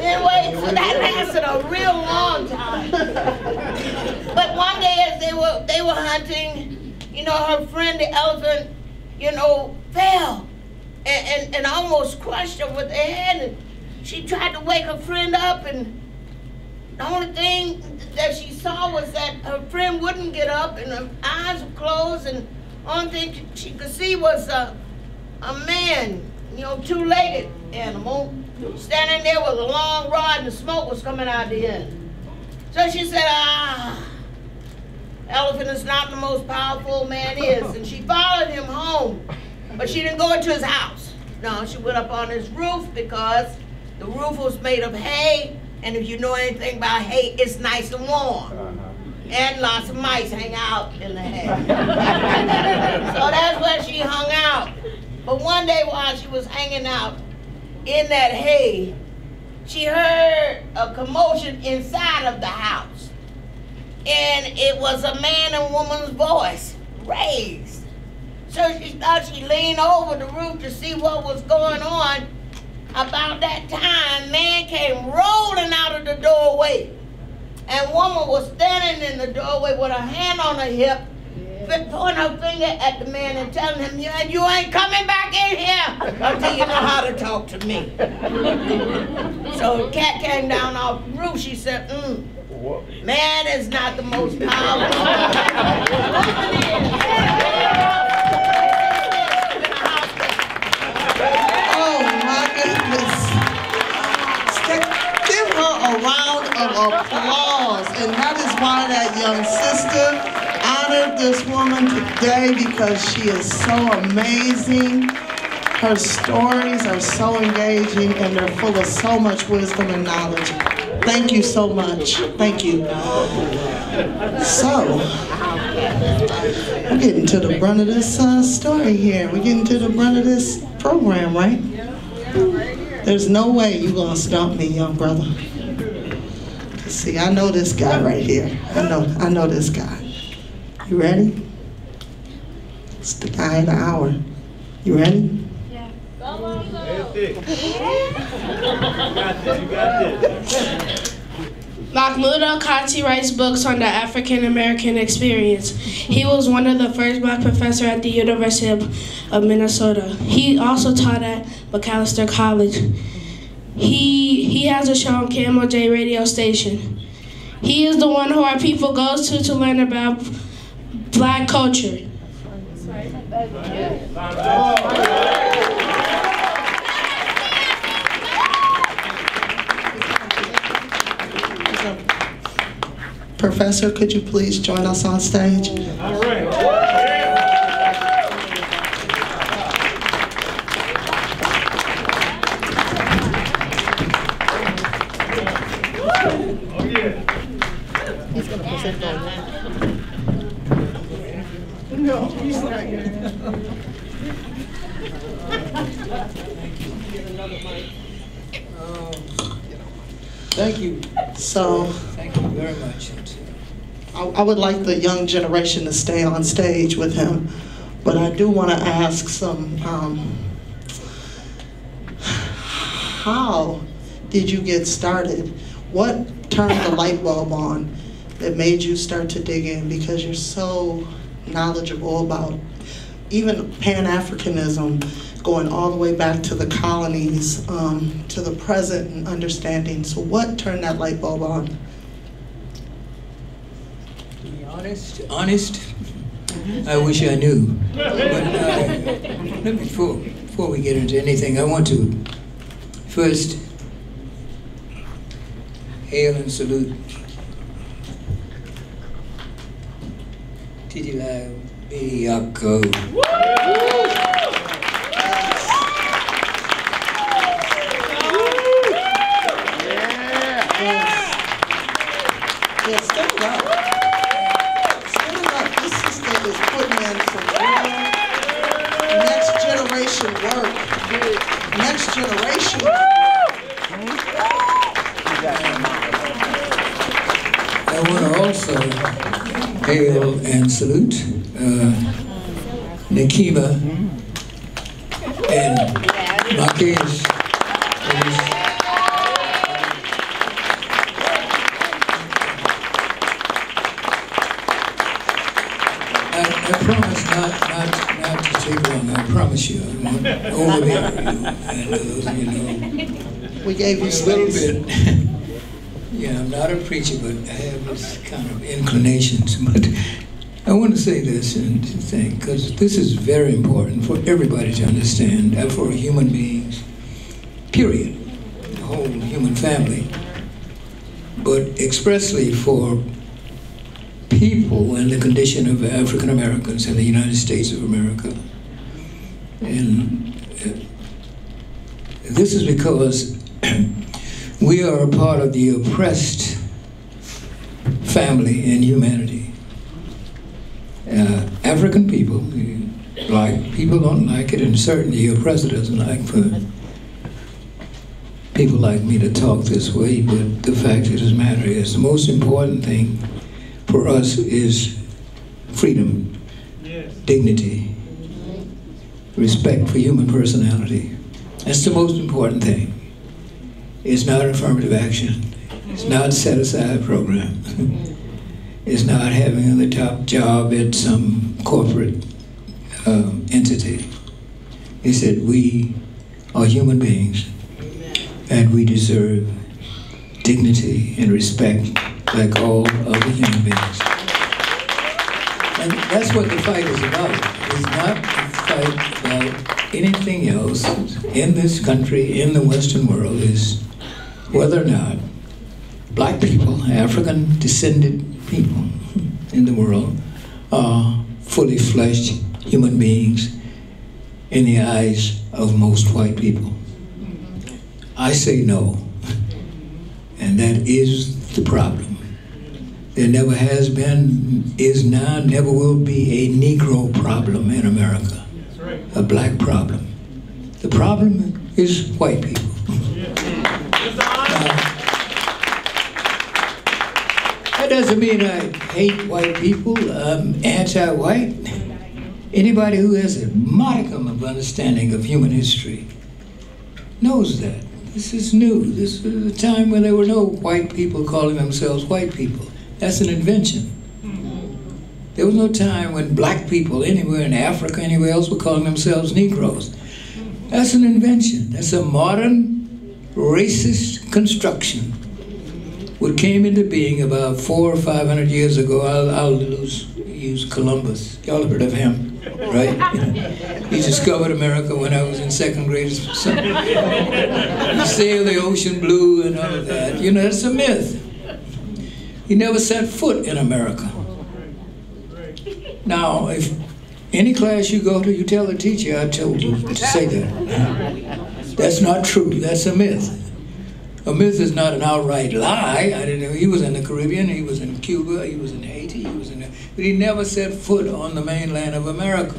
Anyway, so that lasted a real long time. But one day as they were they were hunting, you know, her friend the elephant, you know, fell and, and, and almost crushed her with her head. And she tried to wake her friend up, and the only thing that she saw was that her friend wouldn't get up, and her eyes were closed, and only thing she could see was a, a man, you know, two-legged animal, standing there with a long rod, and the smoke was coming out the end. So she said, ah, elephant is not the most powerful man is, and she followed him home, but she didn't go into his house. No, she went up on his roof because the roof was made of hay, and if you know anything about hay, it's nice and warm. And lots of mice hang out in the hay. so that's where she hung out. But one day while she was hanging out in that hay, she heard a commotion inside of the house. And it was a man and woman's voice raised. So she thought she leaned over the roof to see what was going on. About that time, man came rolling out of the doorway. And woman was standing in the doorway with her hand on her hip, pointing her finger at the man and telling him, you, you ain't coming back in here until you know how to talk to me. so the cat came down off the roof. She said, mm, man is not the most powerful. Oh my goodness. Give her a round of applause. And that is why that young sister honored this woman today because she is so amazing. Her stories are so engaging and they're full of so much wisdom and knowledge. Thank you so much. Thank you. So, we're getting to the brunt of this uh, story here. We're getting to the brunt of this program, right? There's no way you're gonna stop me, young brother. See, I know this guy right here. I know, I know this guy. You ready? It's the guy the hour. You ready? Yeah. Mahmoud El-Kati writes books on the African American experience. He was one of the first black professors at the University of, of Minnesota. He also taught at Macalester College. He, he has a show on KMOJ radio station. He is the one who our people goes to to learn about black culture. Professor, could you please join us on stage? No, So. Thank you very much. I, I would like the young generation to stay on stage with him, but I do want to ask some, um, how did you get started? What turned the light bulb on that made you start to dig in? Because you're so knowledgeable about even Pan-Africanism, going all the way back to the colonies, um, to the present and understanding. So what turned that light bulb on? To be honest, honest, I wish I knew. But uh, before, before we get into anything, I want to first hail and salute Titilayo Bediako. Hail and salute uh, Nekima and Marques. I, I promise not, not, not to take long. I promise you. I won't overbear you. And those of you know. We gave you a little bit. Yeah, I'm not a preacher, but I have this kind of inclinations. But I want to say think, because this is very important for everybody to understand, and for human beings, period, the whole human family, but expressly for people and the condition of African Americans in the United States of America. And uh, this is because we are a part of the oppressed family in humanity. African people, like people don't like it, and certainly your oppressor doesn't like for people like me to talk this way, but the fact of the matter is the most important thing for us is freedom, dignity, respect for human personality. That's the most important thing. It's not affirmative action. It's not set aside program. it's not having the top job at some corporate um, entity. He said, we are human beings and we deserve dignity and respect like all other human beings. And that's what the fight is about. It's not a fight about anything else in this country, in the Western world, is whether or not black people, African descended people in the world, are fully fleshed human beings in the eyes of most white people. I say no. And that is the problem. There never has been, is now, never will be a Negro problem in America, a black problem. The problem is white people. Now, that doesn't mean I hate white people, I'm anti-white. Anybody who has a modicum of understanding of human history knows that. This is new. This is a time when there were no white people calling themselves white people. That's an invention. There was no time when black people anywhere in Africa, anywhere else, were calling themselves Negroes. That's an invention. That's a modern racist construction. What came into being about four or five hundred years ago, I'll, I'll use Columbus. Y'all have heard of him, right? he discovered America when I was in second grade. He sailed the ocean blue and all of that. You know, that's a myth. He never set foot in America. Now, if any class you go to, you tell the teacher I told you to say that. That's not true. That's a myth. A myth is not an outright lie. I didn't know he was in the Caribbean, he was in Cuba, he was in Haiti, he was in, but he never set foot on the mainland of America.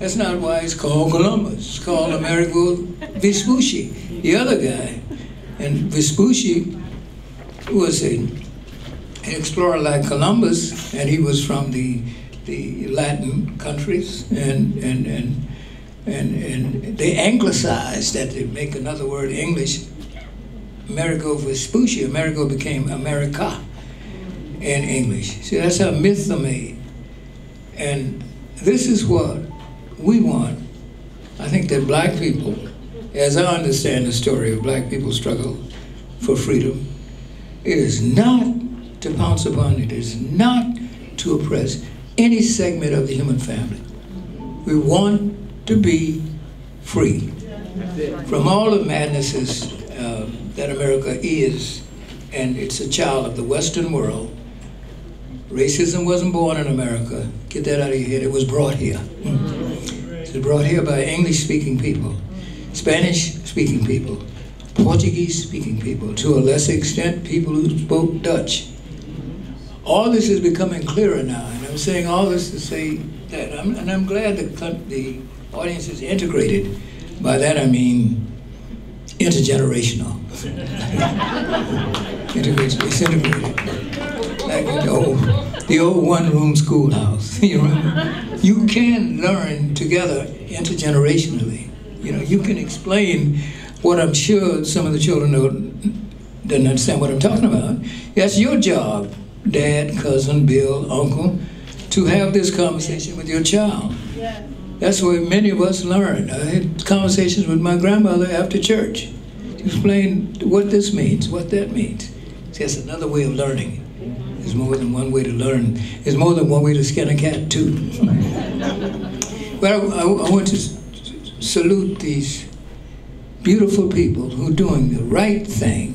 That's not why it's called Columbus. It's called Amerigo Vespucci, the other guy. And Vespucci was an explorer like Columbus, and he was from the the Latin countries, and and and and, and they anglicized that to make another word English. Amerigo Vespucci, Amerigo became America in English. See, that's how myths are made. And this is what we want. I think that black people, as I understand the story of black people's struggle for freedom, it is not to pounce upon it, it is not to oppress any segment of the human family. We want to be free from all the madnesses uh, that America is, and it's a child of the Western world. Racism wasn't born in America. Get that out of your head. It was brought here. It was brought here by English-speaking people, Spanish-speaking people, Portuguese-speaking people, to a lesser extent, people who spoke Dutch. All this is becoming clearer now, and I'm saying all this to say that, I'm, and I'm glad the, the audience is integrated. By that I mean intergenerational. integrated, it's integrated. Like the old, the old one-room schoolhouse. you remember? You can learn together intergenerationally. You know, you can explain what I'm sure some of the children don't, don't understand what I'm talking about. That's your job, dad, cousin, Bill, uncle, to have this conversation with your child. That's where many of us learn. I had conversations with my grandmother after church to explain what this means, what that means. See, that's another way of learning. There's more than one way to learn. There's more than one way to skin a cat, too. but I, I, I want to salute these beautiful people who are doing the right thing.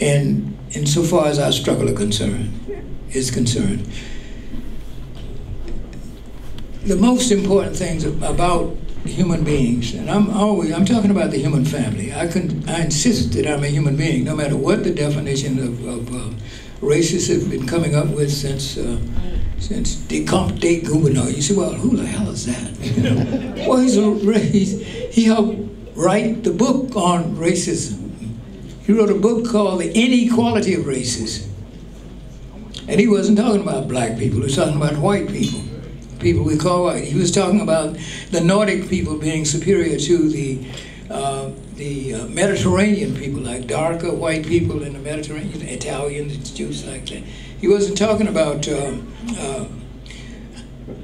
And insofar as our struggle are concerned, is concerned, the most important things about human beings, and I'm always I'm talking about the human family. I can I insist that I'm a human being, no matter what the definition of, of uh, racists have been coming up with since uh, since Decomte de Gobineau. You say, well, who the hell is that? well, he's a he's, he helped write the book on racism. He wrote a book called The Inequality of Races. And he wasn't talking about black people, he was talking about white people, people we call white. He was talking about the Nordic people being superior to the, uh, the uh, Mediterranean people, like darker white people in the Mediterranean, Italians, Jews like that. He wasn't talking about uh, uh,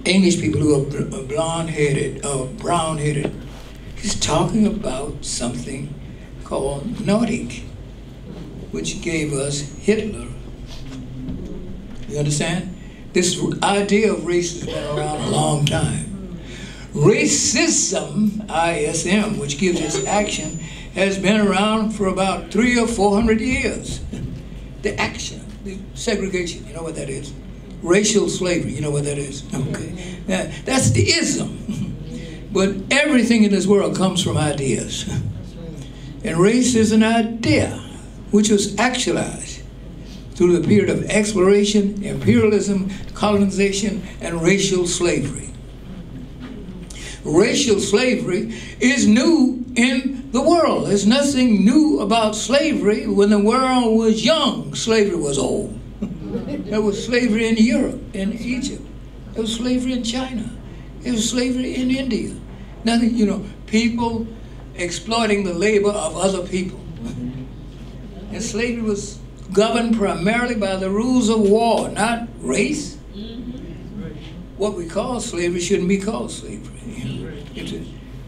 English people who are blonde-headed, or brown-headed. He's talking about something called Nordic, which gave us Hitler you understand? This idea of race has been around a long time. Racism, ISM, which gives its action, has been around for about three or four hundred years. The action, the segregation, you know what that is? Racial slavery, you know what that is? Okay. Now, that's the ism. But everything in this world comes from ideas. And race is an idea which was actualized through the period of exploration, imperialism, colonization, and racial slavery. Racial slavery is new in the world. There's nothing new about slavery. When the world was young, slavery was old. there was slavery in Europe, in Egypt. There was slavery in China. There was slavery in India. Nothing, you know, people exploiting the labor of other people. And slavery was governed primarily by the rules of war, not race. What we call slavery shouldn't be called slavery.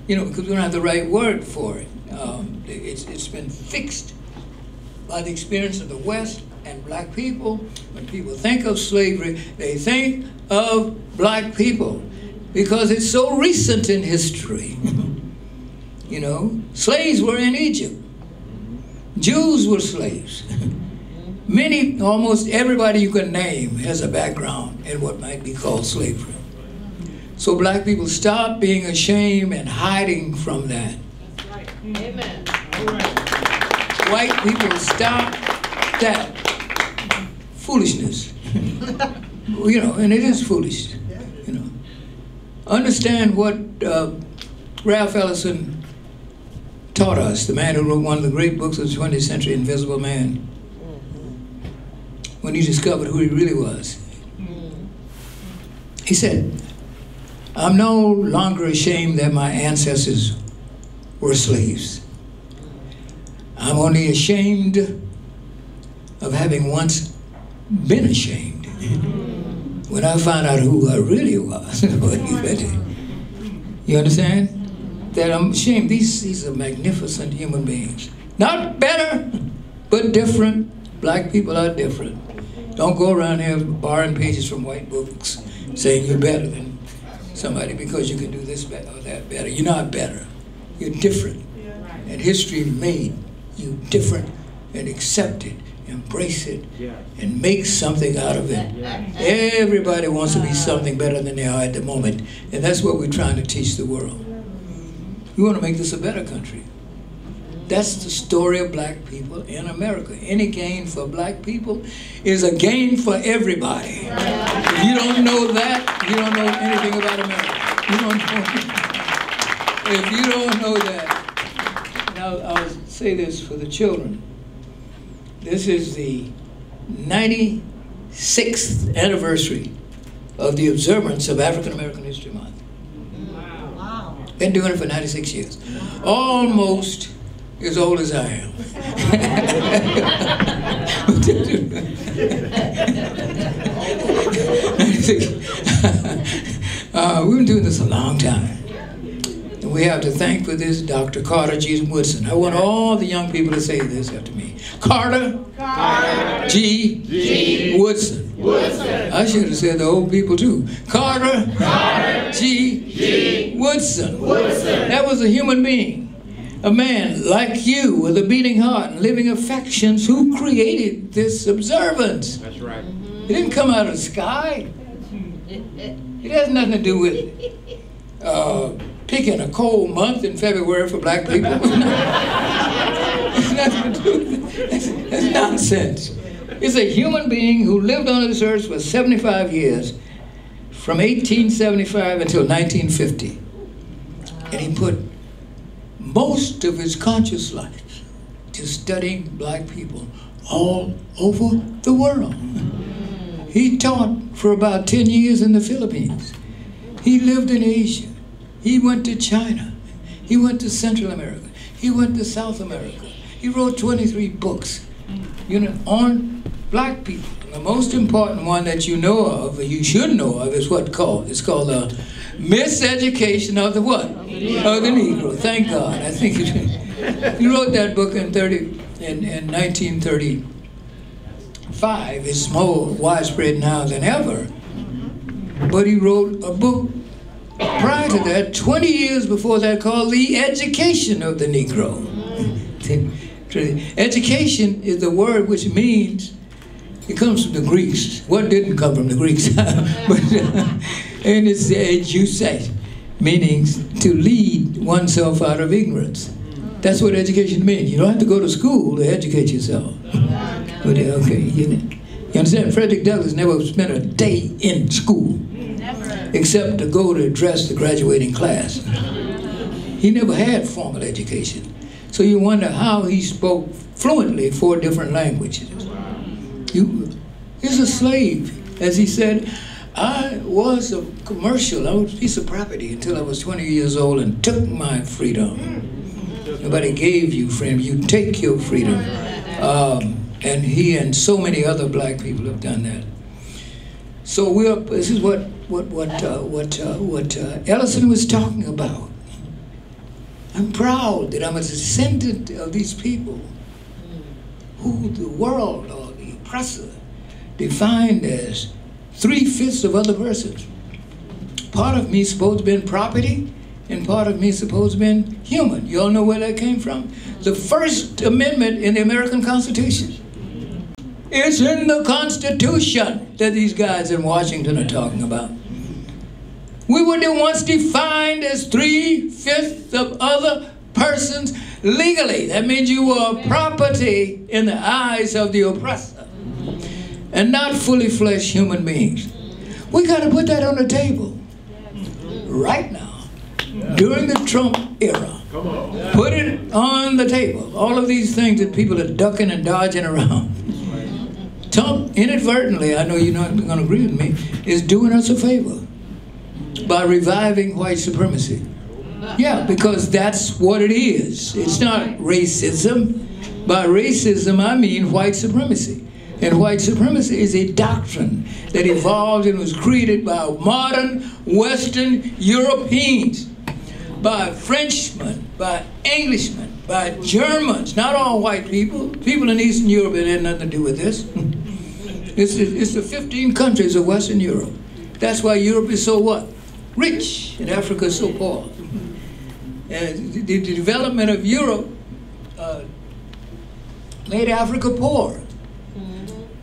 you know, because we don't have the right word for it. Um, it's, it's been fixed by the experience of the West and black people. When people think of slavery, they think of black people because it's so recent in history. you know, slaves were in Egypt. Jews were slaves. Many, almost everybody you can name has a background in what might be called slavery. So black people stop being ashamed and hiding from that. Amen. White people stop that foolishness. you know, and it is foolish. You know, understand what uh, Ralph Ellison taught us, the man who wrote one of the great books of the 20th century, Invisible Man when he discovered who he really was. He said, I'm no longer ashamed that my ancestors were slaves. I'm only ashamed of having once been ashamed when I found out who I really was. you understand? That I'm ashamed. These, these are magnificent human beings. Not better, but different. Black people are different. Don't go around here borrowing pages from white books saying you're better than somebody because you can do this better or that better. You're not better. You're different. And history made you different and accept it, embrace it, and make something out of it. Everybody wants to be something better than they are at the moment. And that's what we're trying to teach the world. We want to make this a better country. That's the story of black people in America. Any gain for black people is a gain for everybody. If you don't know that, you don't know anything about America. You don't know. If you don't know that, and I'll, I'll say this for the children. This is the 96th anniversary of the observance of African American History Month. Wow. Been doing it for 96 years. Almost as old as I am. uh, we've been doing this a long time. And we have to thank for this Dr. Carter G. Woodson. I want all the young people to say this after me. Carter, Carter G. G. Woodson. Woodson. I should have said the old people too. Carter, Carter G. G. Woodson. Woodson. That was a human being a man like you with a beating heart and living affections who created this observance. That's right. It didn't come out of the sky. It has nothing to do with uh, picking a cold month in February for black people. it's nothing to do with it. That's, that's nonsense. It's a human being who lived on this earth for 75 years, from 1875 until 1950. And he put most of his conscious life to studying black people all over the world. He taught for about 10 years in the Philippines. He lived in Asia. He went to China. He went to Central America. He went to South America. He wrote 23 books, you know, on black people. The most important one that you know of, or you should know of, is what called it's called the miseducation of the what? Of the Negro. Thank God. I think he, he wrote that book in 30 in, in 1935. It's more widespread now than ever. But he wrote a book prior to that, 20 years before that, called The Education of the Negro. Education is the word which means, it comes from the Greeks. What didn't come from the Greeks? but, and it's educe, meaning to lead oneself out of ignorance. That's what education means. You don't have to go to school to educate yourself. But, uh, okay, you, you understand? Frederick Douglass never spent a day in school except to go to address the graduating class. He never had formal education. So you wonder how he spoke fluently four different languages. You, he's a slave. As he said, I was a commercial, I was a piece of property until I was 20 years old and took my freedom. Nobody gave you freedom, you take your freedom. Um, and he and so many other black people have done that. So we're, this is what, what, what, uh, what, uh, what uh, Ellison was talking about. I'm proud that I'm a descendant of these people who the world or the oppressor defined as three-fifths of other persons. Part of me supposed to be property, and part of me supposed to be human. You all know where that came from? The First Amendment in the American Constitution. It's in the Constitution that these guys in Washington are talking about. We were once defined as three-fifths of other persons legally. That means you were property in the eyes of the oppressor and not fully fleshed human beings. We got to put that on the table right now during the Trump era. Put it on the table. All of these things that people are ducking and dodging around. Trump, inadvertently, I know you're not going to agree with me, is doing us a favor by reviving white supremacy. Yeah, because that's what it is. It's not racism. By racism, I mean white supremacy. And white supremacy is a doctrine that evolved and was created by modern Western Europeans, by Frenchmen, by Englishmen, by Germans, not all white people. People in Eastern Europe had nothing to do with this. It's the, it's the 15 countries of Western Europe. That's why Europe is so what? Rich, and Africa is so poor. And the, the development of Europe uh, made Africa poor.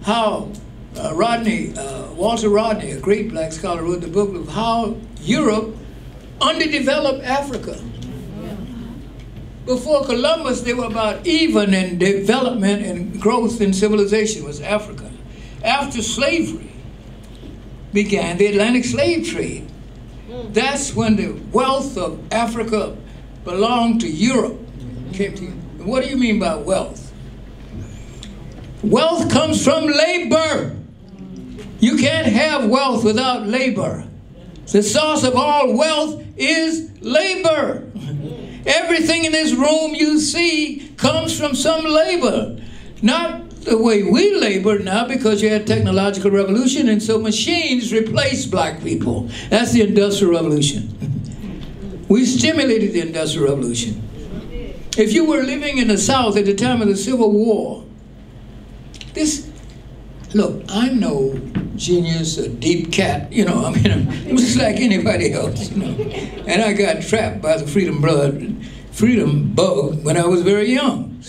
How uh, Rodney, uh, Walter Rodney, a great black scholar, wrote the book of how Europe underdeveloped Africa. Before Columbus, they were about even in development and growth in civilization was Africa. After slavery began, the Atlantic slave trade, that's when the wealth of Africa belonged to Europe. Came to, you. what do you mean by wealth? Wealth comes from labor. You can't have wealth without labor. The source of all wealth is labor. Everything in this room you see comes from some labor. Not the way we labor now because you had technological revolution and so machines replaced black people. That's the industrial revolution. we stimulated the industrial revolution. If you were living in the South at the time of the Civil War, this, look, I'm no genius, a deep cat, you know, I mean, I'm just like anybody else, you know. And I got trapped by the freedom blood, freedom bug when I was very young.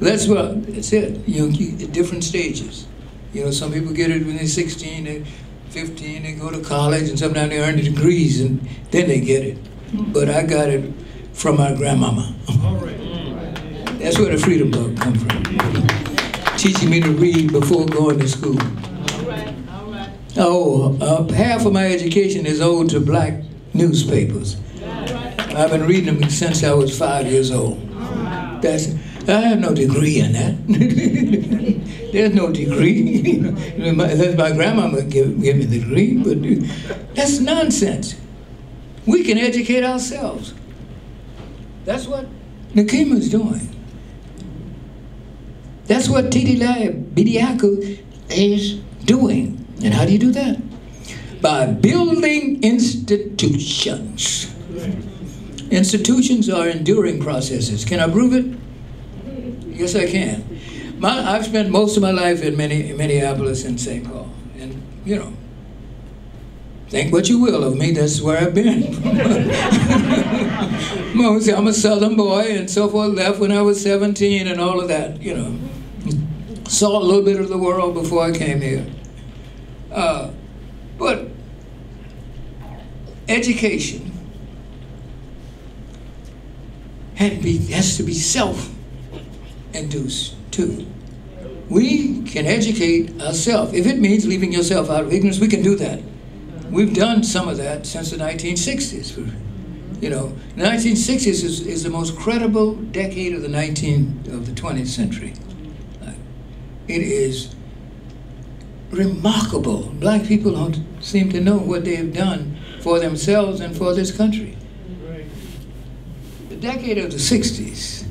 That's what, that's it, you, you, at different stages. You know, some people get it when they're 16, they're 15, they go to college, and sometimes they earn the degrees, and then they get it. But I got it from my grandmama. That's where the freedom bug come from. Teaching me to read before going to school. All right, all right. Oh, uh, half of my education is owed to black newspapers. I've been reading them since I was five years old. Wow. That's I have no degree in that. There's no degree. Unless my grandmama give, give me the degree, but that's nonsense. We can educate ourselves. That's what Nekima's doing. That's what Titi Bediako is doing. And how do you do that? By building institutions. Institutions are enduring processes. Can I prove it? Yes, I can. My, I've spent most of my life in Minneapolis and St. Paul. And, you know, think what you will of me, that's where I've been. I'm a southern boy and so forth, left when I was 17 and all of that, you know. Saw a little bit of the world before I came here. Uh, but education be, has to be self-induced too. We can educate ourselves. If it means leaving yourself out of ignorance, we can do that. We've done some of that since the 1960s. You know, the 1960s is, is the most credible decade of the 19 of the 20th century. It is remarkable. Black people don't seem to know what they have done for themselves and for this country. The decade of the 60s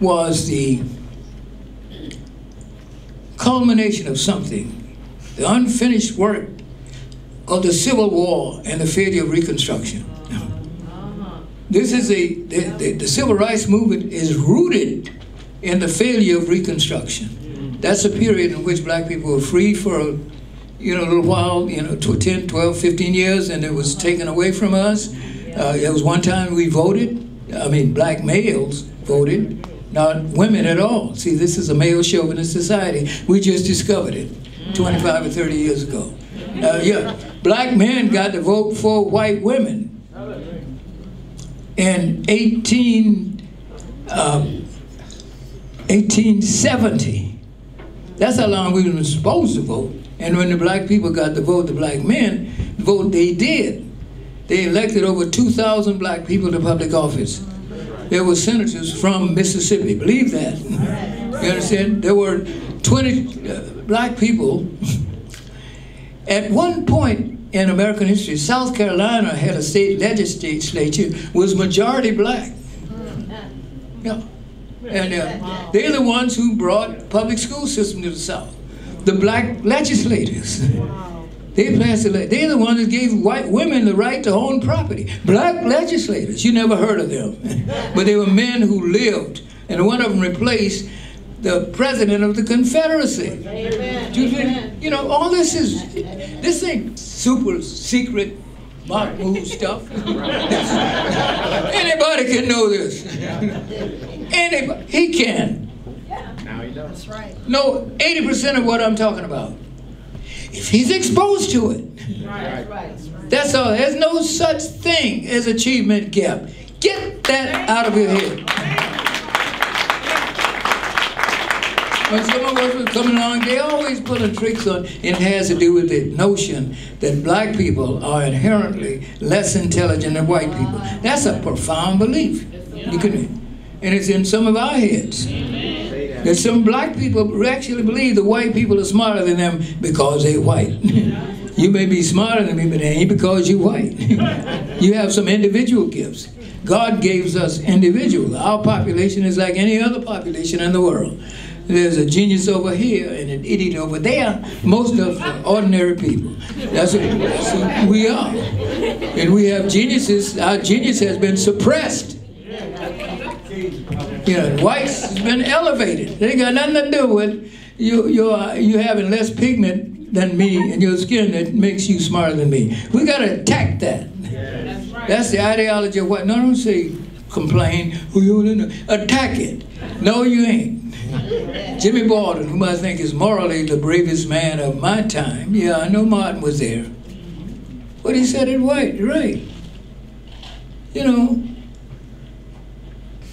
was the culmination of something, the unfinished work of the Civil War and the failure of Reconstruction. This is a, the, the, the civil rights movement is rooted in the failure of Reconstruction. That's a period in which black people were free for a, you know, a little while, you know, 10, 12, 15 years, and it was taken away from us. Uh, there was one time we voted, I mean, black males voted, not women at all. See, this is a male chauvinist society. We just discovered it 25 or 30 years ago. Uh, yeah, black men got to vote for white women. In 18, um, 1870, that's how long we were supposed to vote. And when the black people got to vote, the black men vote, they did. They elected over 2,000 black people to public office. There were senators from Mississippi. Believe that. You understand? There were 20 uh, black people. At one point in American history, South Carolina had a state legislature was majority black. Yeah. And uh, they're the ones who brought public school system to the South. The black legislators. They passed the, they're the ones that gave white women the right to own property. Black legislators, you never heard of them. but they were men who lived, and one of them replaced the president of the Confederacy. Amen. You, you know, all this is, this ain't super secret Mahmoud stuff. Anybody can know this. Anybody, he can. Yeah. Now he does. That's right. No, 80% of what I'm talking about if he's exposed to it. Right, right. That's all. There's no such thing as achievement gap. Get that out of your head. When some of us were coming along, they always put a tricks on. It has to do with the notion that black people are inherently less intelligent than white people. That's a profound belief. You can, and it's in some of our heads. That some black people actually believe the white people are smarter than them because they're white. you may be smarter than me, but it ain't because you're white. you have some individual gifts. God gives us individuals. Our population is like any other population in the world. There's a genius over here and an idiot over there. Most of ordinary people. That's what we are. And we have geniuses. Our genius has been suppressed. You know, whites has been elevated. They got nothing to do with you, you, you having less pigment than me in your skin that makes you smarter than me. We got to attack that. That's, right. That's the ideology of what. No, don't say complain. You Attack it. No, you ain't. Jimmy Baldwin, whom I think is morally the bravest man of my time. Yeah, I know Martin was there. But he said it right, right. You know,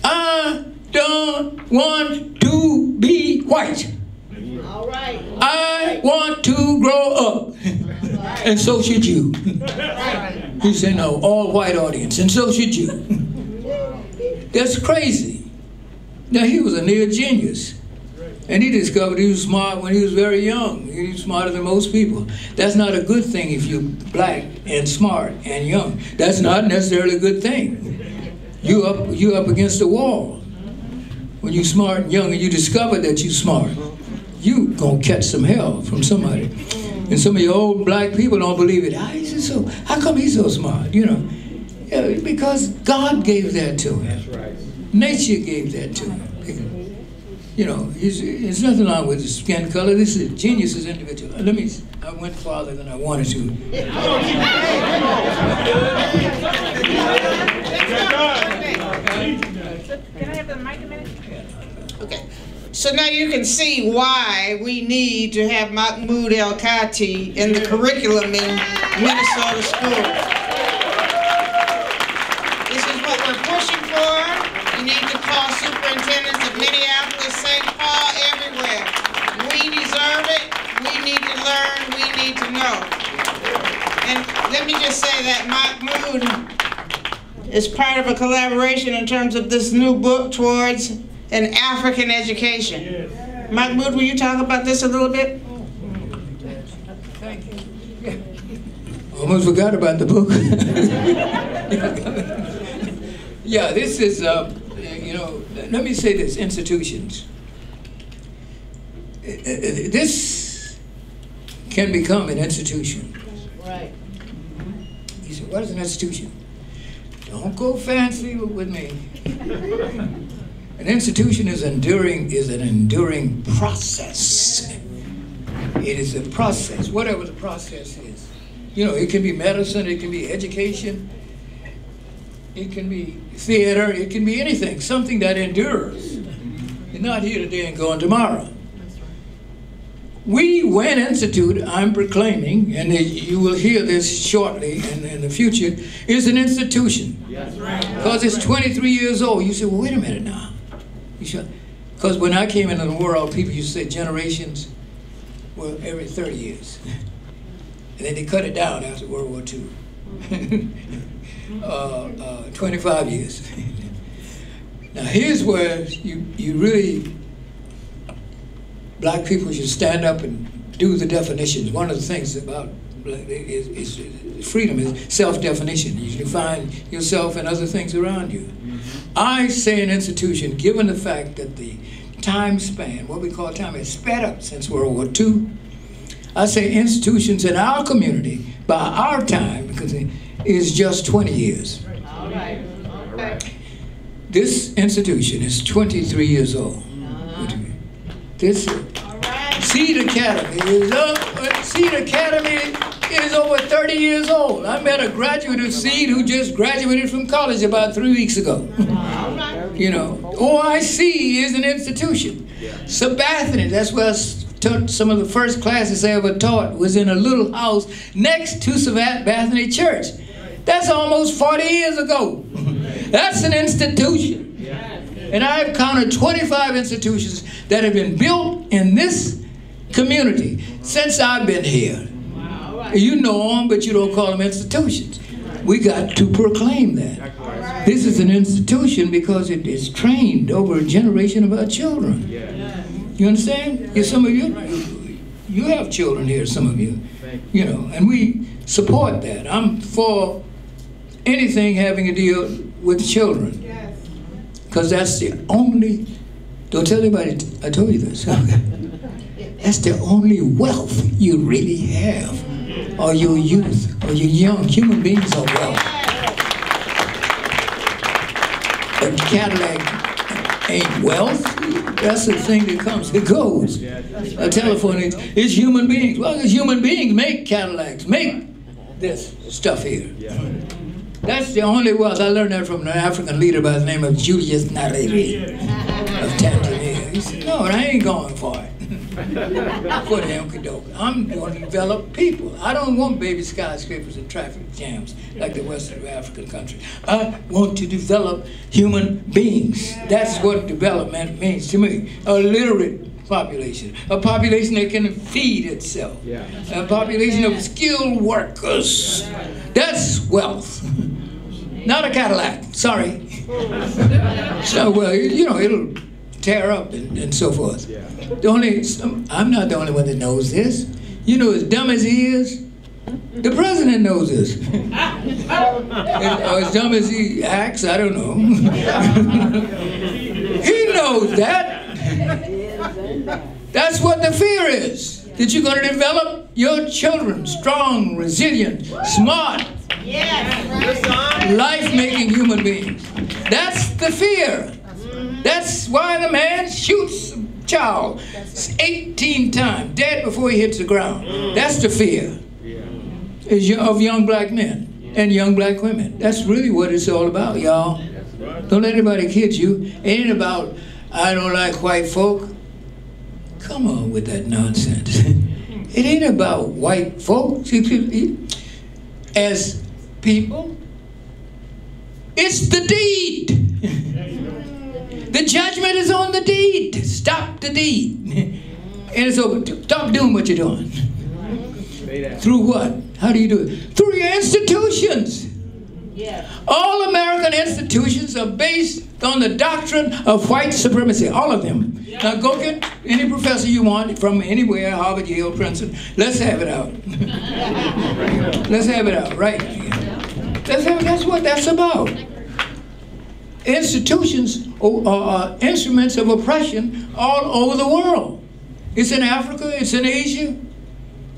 I don't want to be white. All right. I want to grow up. And so should you. He said, no, all white audience, and so should you. That's crazy. Now, he was a near genius. And he discovered he was smart when he was very young. He was smarter than most people. That's not a good thing if you're black and smart and young. That's not necessarily a good thing. You up you up against the wall. When you're smart and young and you discover that you're smart, you gonna catch some hell from somebody. And some of your old black people don't believe it. How, is he so, how come he's so smart? You know, yeah, because God gave that to him. That's right. Nature gave that to him. You know, there's nothing wrong with his skin color. This is a genius as individual. Uh, let me. I went farther than I wanted to. Can I have the mic a minute? So now you can see why we need to have Mahmoud El Kati in the curriculum in Minnesota schools. This is what we're pushing for. We need to call superintendents of Minneapolis, St. Paul, everywhere. We deserve it. We need to learn. We need to know. And let me just say that Mahmoud is part of a collaboration in terms of this new book towards and African education. Yes. Mahmoud, will you talk about this a little bit? Thank you. Almost forgot about the book. yeah, this is, uh, you know, let me say this, institutions. This can become an institution. Right. You said, what is an institution? Don't go fancy with me. An institution is enduring is an enduring process. It is a process, whatever the process is. You know, it can be medicine, it can be education, it can be theater, it can be anything, something that endures. You're not here today and going tomorrow. We Win Institute, I'm proclaiming, and you will hear this shortly in, in the future, is an institution. Because it's 23 years old. You say, well, wait a minute now. Because when I came into the world, people used to say generations were every 30 years. and then they cut it down after World War II. uh, uh, 25 years. now here's where you, you really, black people should stand up and do the definitions. One of the things about is, is freedom is self-definition. You define yourself and other things around you. I say an institution, given the fact that the time span, what we call time, has sped up since World War II. I say institutions in our community, by our time, because it is just 20 years. All right. This institution is 23 years old. Uh -huh. This right. Seed Academy is up. Seed Academy is over 30 years old. I met a graduate of Seed who just graduated from college about three weeks ago. you know, OIC is an institution. Sabathani, that's where I took some of the first classes I ever taught was in a little house next to Sabathani Church. That's almost 40 years ago. That's an institution. And I've counted 25 institutions that have been built in this community since I've been here. You know them, but you don't call them institutions. We got to proclaim that. This is an institution because it is trained over a generation of our children. You understand? Yeah, some of you, you have children here, some of you. You know, and we support that. I'm for anything having to deal with children. Because that's the only, don't tell anybody I told you this. That's the only wealth you really have or your youth or your young human beings are well. A Cadillac ain't wealth. That's the thing that comes, it goes. A telephone is, human beings. Well, because human beings make Cadillacs, make this stuff here. That's the only wealth. I learned that from an African leader by the name of Julius Nyerere of Tanzania. He said, no, I ain't going for it for the doke. I'm going to develop people. I don't want baby skyscrapers and traffic jams like the Western African countries. I want to develop human beings. That's what development means to me. A literate population, a population that can feed itself, a population of skilled workers. That's wealth. Not a Cadillac, sorry. So, well, you know, it'll tear up and, and so forth. The only, I'm not the only one that knows this. You know, as dumb as he is, the president knows this. or as dumb as he acts, I don't know. he knows that. That's what the fear is. That you're going to develop your children strong, resilient, smart, life-making human beings. That's the fear. That's why the man shoots a child 18 times, dead before he hits the ground. That's the fear is of young black men and young black women. That's really what it's all about, y'all. Don't let anybody kid you. It ain't about, I don't like white folk. Come on with that nonsense. it ain't about white folks as people. It's the deed. The judgment is on the deed. Stop the deed. and it's over. Stop doing what you're doing. Through what? How do you do it? Through your institutions. All American institutions are based on the doctrine of white supremacy, all of them. Now go get any professor you want from anywhere, Harvard, Yale, Princeton. Let's have it out. Let's have it out, right? That's, that's what that's about. Institutions are uh, uh, instruments of oppression all over the world. It's in Africa, it's in Asia.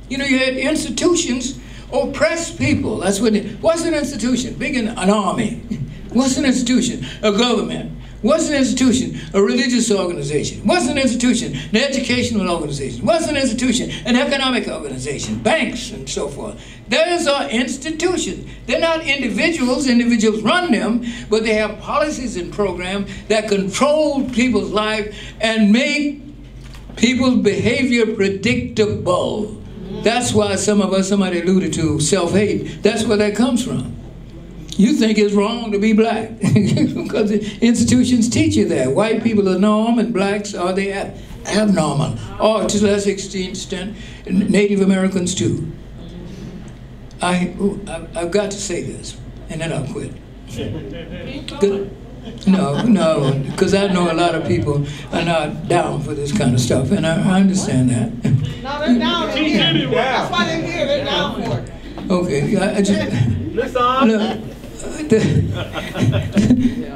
You know, you had institutions oppress people. That's what it, what's an institution? Big an, an army. What's an institution? A government. What's an institution? A religious organization. What's an institution? An educational organization. What's an institution? An economic organization. Banks and so forth. Those are institutions. They're not individuals. Individuals run them, but they have policies and programs that control people's life and make people's behavior predictable. That's why some of us, somebody alluded to self-hate. That's where that comes from. You think it's wrong to be black because institutions teach you that. White people are norm and blacks are the ab abnormal. Or to less extent, Native Americans too. I, ooh, I've got to say this, and then I'll quit. No, no, because I know a lot of people are not down for this kind of stuff, and I, I understand that. No, they're down for it. That's why they're here. They're down for it. Okay, I, I just Listen. look. The,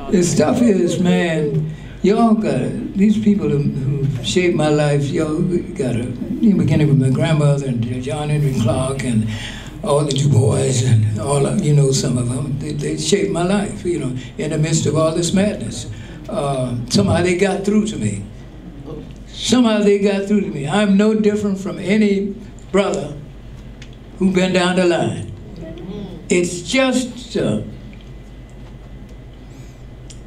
the stuff is, man. Y'all got these people who, shaped my life. Y'all got to, beginning with my grandmother and John Henrik Clarke and all the Du Bois and all of, you know some of them. They, they shaped my life, you know, in the midst of all this madness. Uh, somehow they got through to me. Somehow they got through to me. I'm no different from any brother who's been down the line. It's just, uh,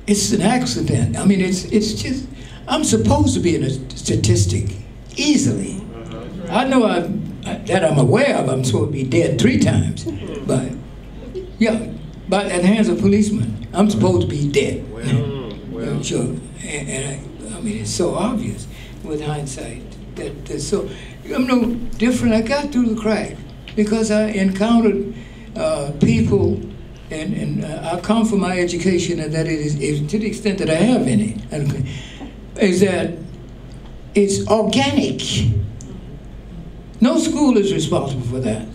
it's an accident. I mean, it's it's just. I'm supposed to be in a statistic easily. I know I've, that I'm aware of. I'm supposed to be dead three times, but yeah, but at the hands of policemen, I'm supposed to be dead. Well, sure, and, and I, I mean it's so obvious with hindsight that, that so I'm no different. I got through the crack because I encountered uh, people, and, and uh, I come from my education, and that it is, if, to the extent that I have any, is that it's organic. No school is responsible for that.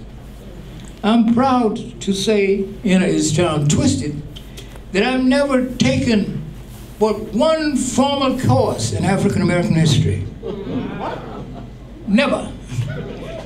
I'm proud to say, you know, it's sound twisted, that I've never taken but one formal course in African American history. Never.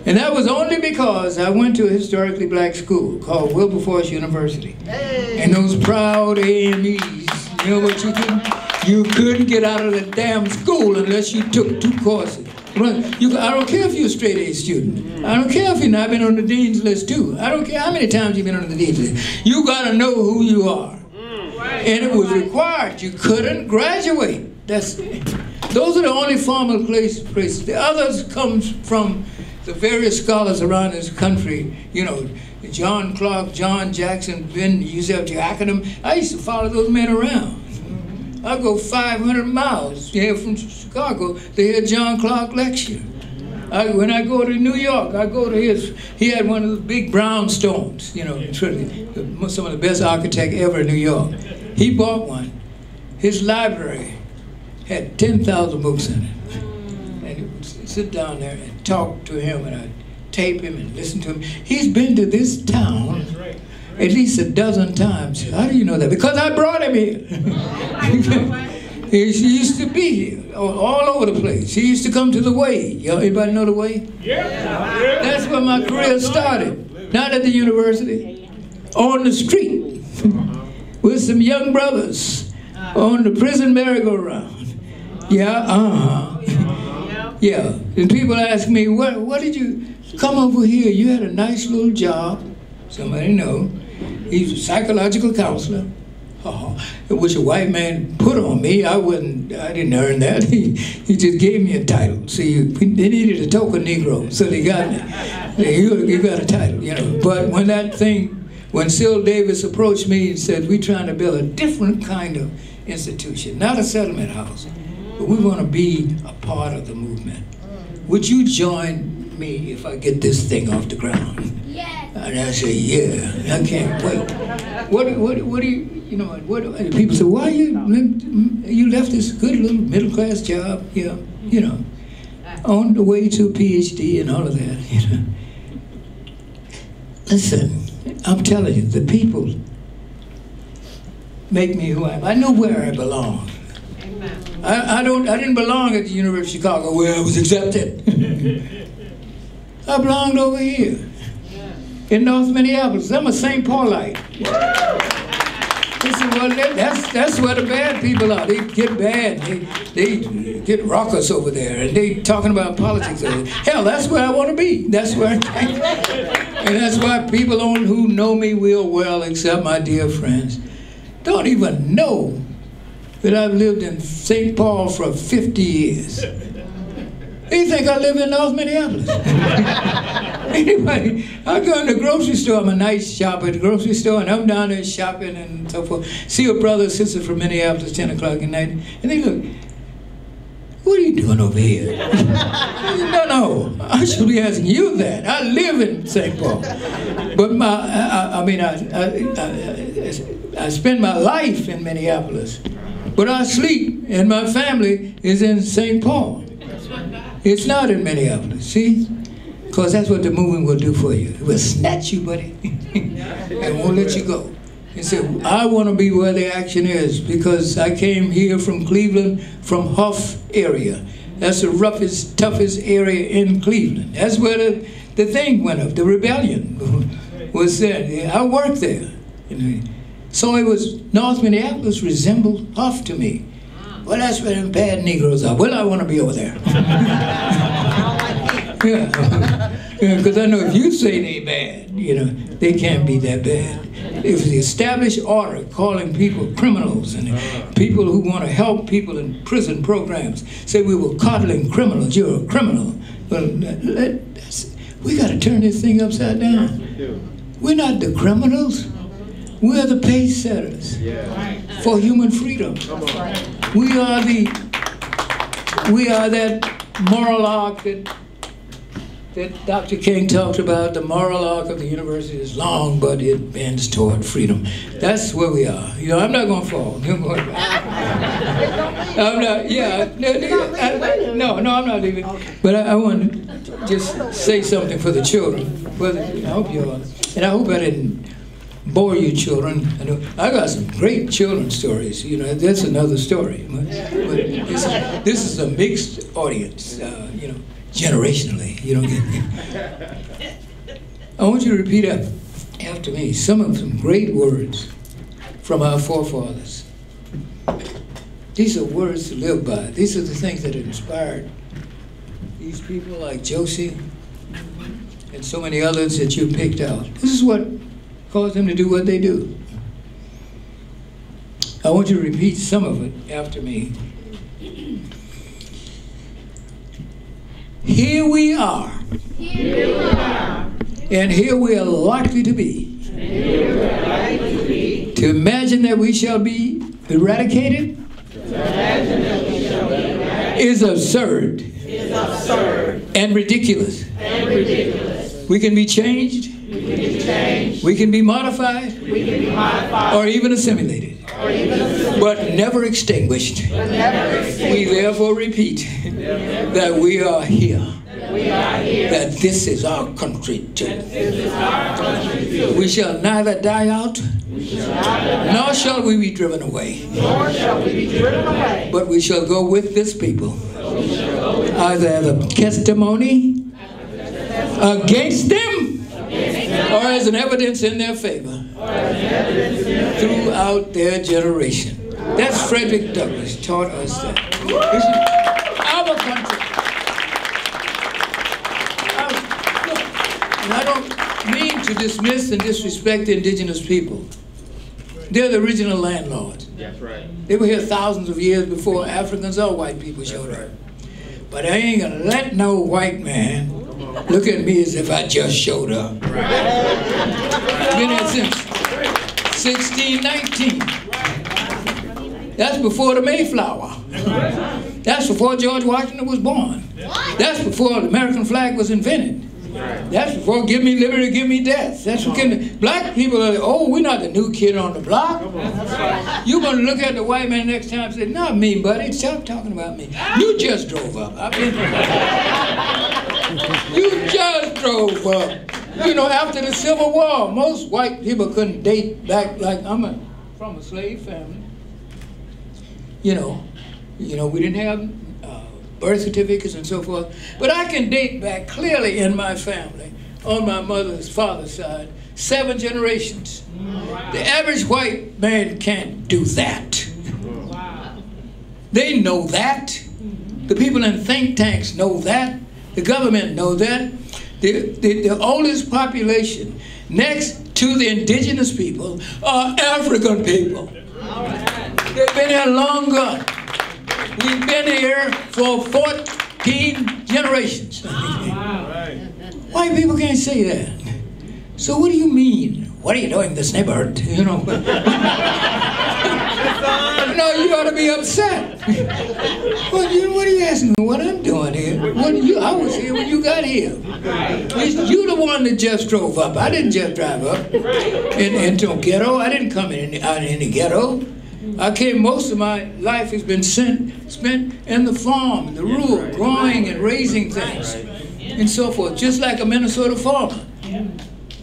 And that was only because I went to a historically black school called Wilberforce University. Hey. And those proud AMEs, you know what you couldn't? You couldn't get out of the damn school unless you took two courses. You, I don't care if you're a straight A student. I don't care if you've not been on the dean's list too. I don't care how many times you've been on the dean's list. You gotta know who you are. Mm. And it was required. You couldn't graduate. That's those are the only formal place, places. The others comes from the various scholars around this country, you know, John Clarke, John Jackson, Ben Yusef Jochannan. I used to follow those men around. I go 500 miles here from Chicago to hear John Clarke lecture. I, when I go to New York, I go to his. He had one of the big brownstones, you know, some of the best architect ever in New York. He bought one. His library had 10,000 books in it. And he would sit down there and talk to him, and I'd tape him and listen to him. He's been to this town at least a dozen times. How do you know that? Because I brought him here. He used to be here, all over the place. He used to come to the Way. Y'all, anybody know the Way? Yeah. That's where my career started. Not at the university, on the street, with some young brothers uh-huh. on the prison merry-go-round. Yeah, uh-huh. Yeah, and people ask me, what, what did you come over here? You had a nice little job. Somebody know. He's a psychological counselor. Oh, which a white man put on me. I wasn't. I didn't earn that. He, he just gave me a title. See, they needed a token Negro, so they got me. You, you got a title, you know. But when that thing, when Syl Davis approached me and said, "We're trying to build a different kind of institution, not a settlement house, but we want to be a part of the movement. Mm. Would you join me if I get this thing off the ground?" Yes. And I said, "Yeah, I can't wait." What, what, what do you? you know, what, people say, why you mm. you left this good little middle class job, yeah, you know, on the way to a PhD and all of that, you know. Listen, I'm telling you, the people make me who I am. I know where I belong. I, I don't. I didn't belong at the University of Chicago where I was accepted. I belonged over here in North Minneapolis. I'm a St. Paulite. This is what they, that's that's where the bad people are. They get bad. They they get raucous over there, and they talking about politics. Hell, that's where I want to be. That's where, I, and that's why people on who know me real well, except my dear friends, don't even know that I've lived in St. Paul for 50 years. They think I live in North Minneapolis. anyway, I go in the grocery store. I'm a nice shopper at the grocery store, and I'm down there shopping and so forth. See a brother or sister from Minneapolis, 10 o'clock at night, and they look, what are you doing over here? no, no, I should be asking you that. I live in St. Paul. But my, I, I mean, I, I, I, I spend my life in Minneapolis. But I sleep, and my family is in St. Paul. It's not in Minneapolis, see? Because that's what the movement will do for you. It will snatch you, buddy, and won't let you go. And say, I want to be where the action is because I came here from Cleveland, from Hough area. That's the roughest, toughest area in Cleveland. That's where the, the thing went up, the rebellion was there. I worked there. So it was, North Minneapolis resembled Hough to me. Ah. Well, that's where them bad Negroes are. Well, I want to be over there. yeah. Because I know if you say they bad, you know, they can't be that bad. If the established order calling people criminals and ah. people who want to help people in prison programs say we were coddling criminals, you're a criminal. Well, we got to turn this thing upside down. We're not the criminals. We're the pace setters for human freedom. We are the we are that moral arc that that Dr. King talked about. The moral arc of the university is long, but it bends toward freedom. That's where we are. You know, I'm not going to fall. I'm not. Yeah. No, no, I'm not leaving. But I, I want to just say something for the children. I hope you are, and I hope I didn't bore you children. I, know, I got some great children stories. You know, that's another story. But, but this, is, this, is, a mixed audience, uh, you know, generationally. You don't get I want you to repeat after me some of some great words from our forefathers. These are words to live by. These are the things that inspired these people like Josie and so many others that you picked out. This is what cause them to do what they do. I want you to repeat some of it after me. Here we are. Here we are. And here we are likely to be. To, be. to imagine that we shall be eradicated. is absurd is absurd and ridiculous. and ridiculous. We can be changed, We can be changed, we can be modified, we can be modified, or even assimilated, or even assimilated, but never extinguished. but never extinguished. We therefore repeat that we are here, We are here. that this is our country too. This is our country too. We shall neither die out, We shall nor shall we be driven away, nor shall we be driven away. but we shall go with this people, We shall go with either as a testimony against them or as an evidence in their favor throughout their generation. That's Frederick Douglass taught us that. This is our country. And I don't mean to dismiss and disrespect the indigenous people. They're the original landlords. That's right. They were here thousands of years before Africans or white people showed up. But I ain't gonna let no white man look at me as if I just showed up. Been here since 1619. That's before the Mayflower. That's before George Washington was born. That's before the American flag was invented. That's before give me liberty, give me death. That's what can, black people are, oh, we're not the new kid on the block. You're going to look at the white man next time and say, not me, buddy, stop talking about me. You just drove up. I've been, you just drove up. You know, after the Civil War, most white people couldn't date back like, I'm a, from a slave family. You know, you know, we didn't have birth certificates and so forth. But I can date back clearly in my family, on my mother's father's side, seven generations. The average white man can't do that. They know that. The people in think tanks know that. The government know that. The, the, the oldest population next to the indigenous people are African people. They've been here longer. We've been here for 14 generations. White people can't say that. So what do you mean? What are you doing in this neighborhood? You know. no, you ought to be upset. Well, you, what are you asking me? What I'm doing here? What you? I was here when you got here. It's you the one that just drove up. I didn't just drive up in, into a ghetto. I didn't come in out in the ghetto. I came. Most of my life has been sent, spent in the farm, in the rural, growing and raising things, and so forth. Just like a Minnesota farmer.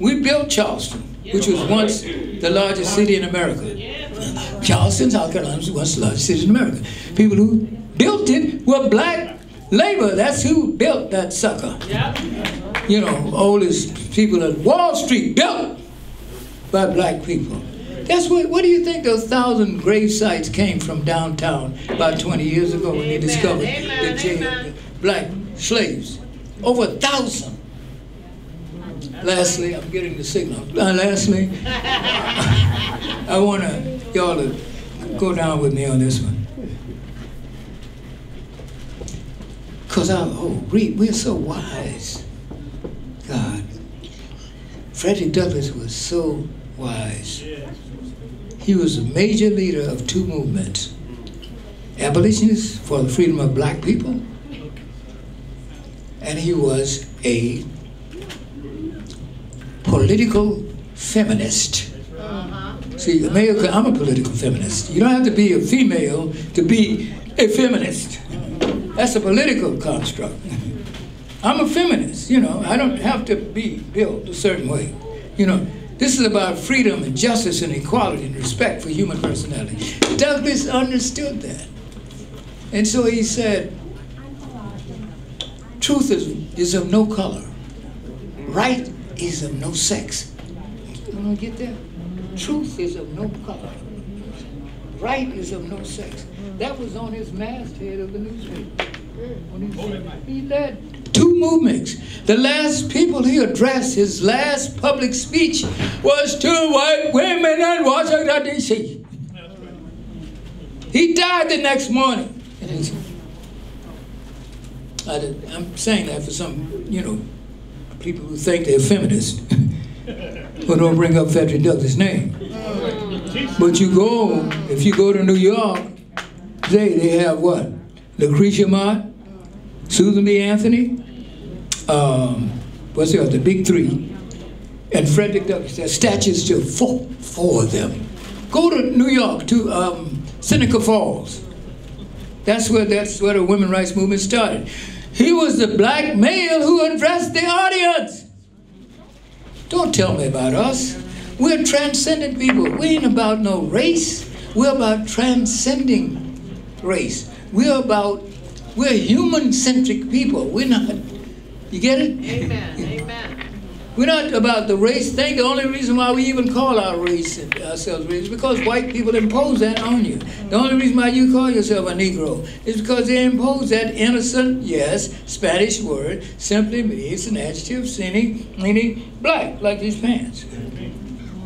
We built Charleston, which was once the largest city in America. Charleston, South Carolina, was once the largest city in America. People who built it were black labor. That's who built that sucker. You know, all these people at Wall Street built by black people. That's what, what do you think those thousand grave sites came from downtown about 20 years ago when they discovered the jail, black slaves? Over a thousand. Lastly, I'm getting the signal. Uh, lastly, I want to y'all to go down with me on this one. Cause I oh read we're so wise. God. Frederick Douglass was so wise. He was a major leader of two movements. Abolitionists for the freedom of black people. And he was a political feminist. Uh-huh. See, America, I'm a political feminist. You don't have to be a female to be a feminist. That's a political construct. I'm a feminist, you know. I don't have to be built a certain way. You know, this is about freedom and justice and equality and respect for human personality. Douglass understood that. And so he said, truth is, is of no color. Right is of no sex. You get that? Truth is of no color. Right is of no sex. That was on his masthead of the newspaper. He, led two movements. The last people he addressed, his last public speech, was to white women in Washington, D.C. He died the next morning. I, am saying that for some, you know, people who think they're feminists, who don't bring up Frederick Douglass' name. But you go, if you go to New York, they, they have what? Lucretia Mott, Susan B. Anthony, um, what's the other, the big three, and Frederick Douglass. There's statues to four, four of them. Go to New York, to um, Seneca Falls. That's where, that's where the women's rights movement started. He was the black male who addressed the audience. Don't tell me about us. We're transcendent people. We ain't about no race. We're about transcending race. We're about, we're human-centric people. We're not, you get it? Amen, amen. We're not about the race thing. The only reason why we even call our race ourselves race is because white people impose that on you. The only reason why you call yourself a Negro is because they impose that innocent, yes, Spanish word simply means an adjective meaning, meaning black, like these pants.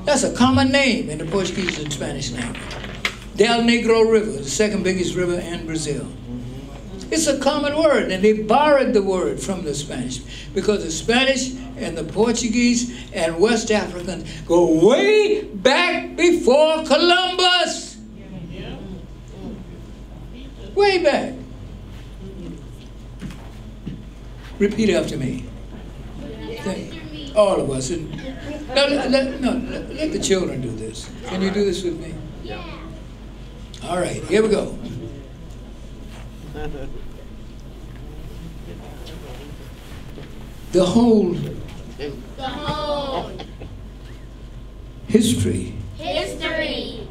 That's a common name in the Portuguese and Spanish language. Del Negro River, the second biggest river in Brazil. It's a common word, and they borrowed the word from the Spanish because the Spanish and the Portuguese and West Africans go way back before Columbus. Way back. Repeat after me. All of us. And no, let, no, let, let the children do this. Can you do this with me? Yeah. All right, here we go. The whole The whole history history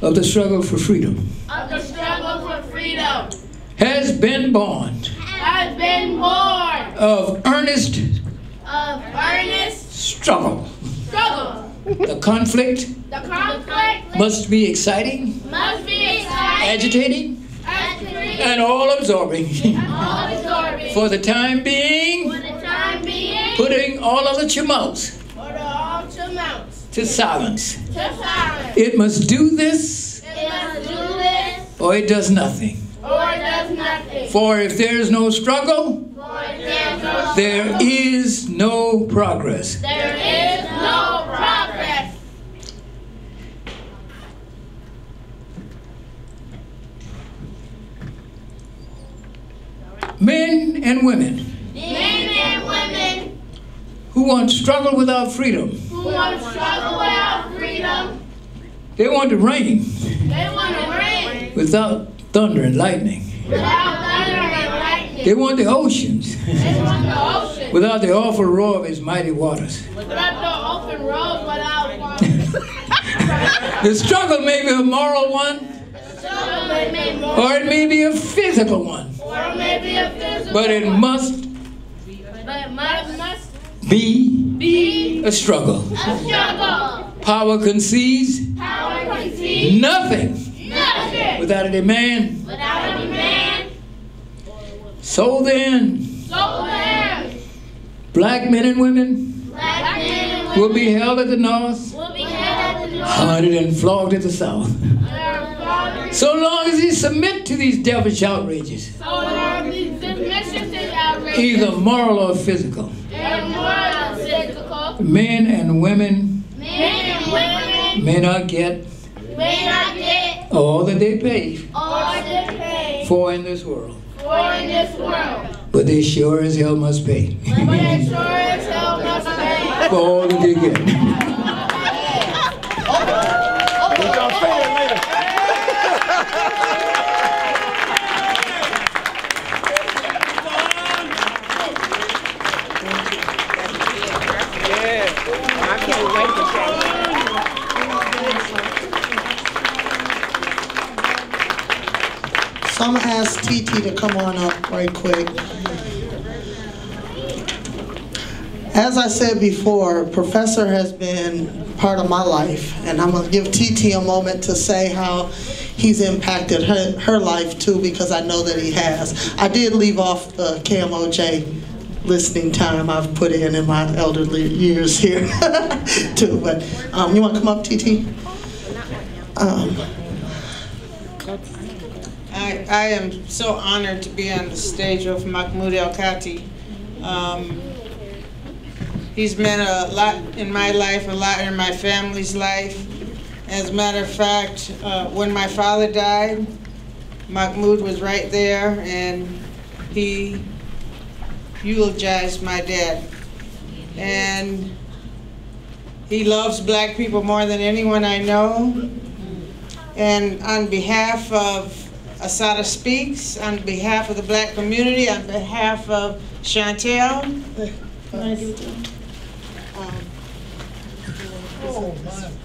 of the struggle for freedom of the struggle for freedom has been born has been born of earnest of earnest struggle. struggle. The conflict The conflict must be exciting, must be exciting, agitating, agitating, and all absorbing. all absorbing. For the time being, For the time being, putting all other tumults the amounts to silence. It must do this It must do this or it does nothing. or it does nothing. For if there is no struggle, For there's no there is no progress. There is no progress. Men and women Men and women who want struggle without freedom, who want to struggle without freedom, they want to reign they want to reign without thunder and lightning. without thunder and lightning. They want the oceans They want the ocean without the awful roar of its mighty waters. without the open road without water. The struggle may be a moral one, Struggle may be more, or it may be a physical one, or maybe a physical, but it must but must, must be be a struggle. a struggle. Power concedes Power conceives nothing nothing without a demand. without a demand. So then, So then, black men and women black men and women will be held at the north, will be held at the north. hunted and flogged at the south. So long as they submit to these devilish outrages, So long these submission to outrage, either moral or physical, and moral and physical, men and women men and women may not get may not get all that they pay all they pay for in this world, for in this world. but they sure as hell must pay But they sure as hell must pay. for all that they get. So I'm gonna ask TT to come on up right quick. As I said before, Professor has been part of my life, and I'm gonna give TT a moment to say how he's impacted her, her life too, because I know that he has. I did leave off the KMOJ listening time I've put in in my elderly years here too, but um, you wanna come up, TT? Um, I, I am so honored to be on the stage of Mahmoud El-Kati. Um, he's meant a lot in my life, a lot in my family's life. As a matter of fact, uh, when my father died, Mahmoud was right there and he eulogized my dad. And he loves black people more than anyone I know. And on behalf of Assata Speaks, on behalf of the black community, on behalf of Chauntyll, you wanna give it to him?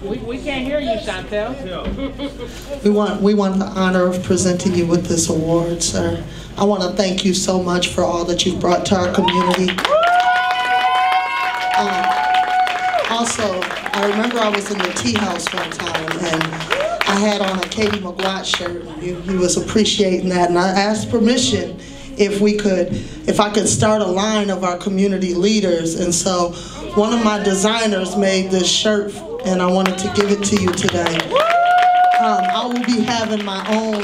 We, we can't hear you, Chauntyll. We want, we want the honor of presenting you with this award, sir. I want to thank you so much for all that you've brought to our community. Um, Also, I remember I was in the tea house one time, and I had on a Katie McWatt shirt, and he he was appreciating that, and I asked permission if we could, if I could start a line of our community leaders, and so one of my designers made this shirt, and I wanted to give it to you today. Um, I will be having my own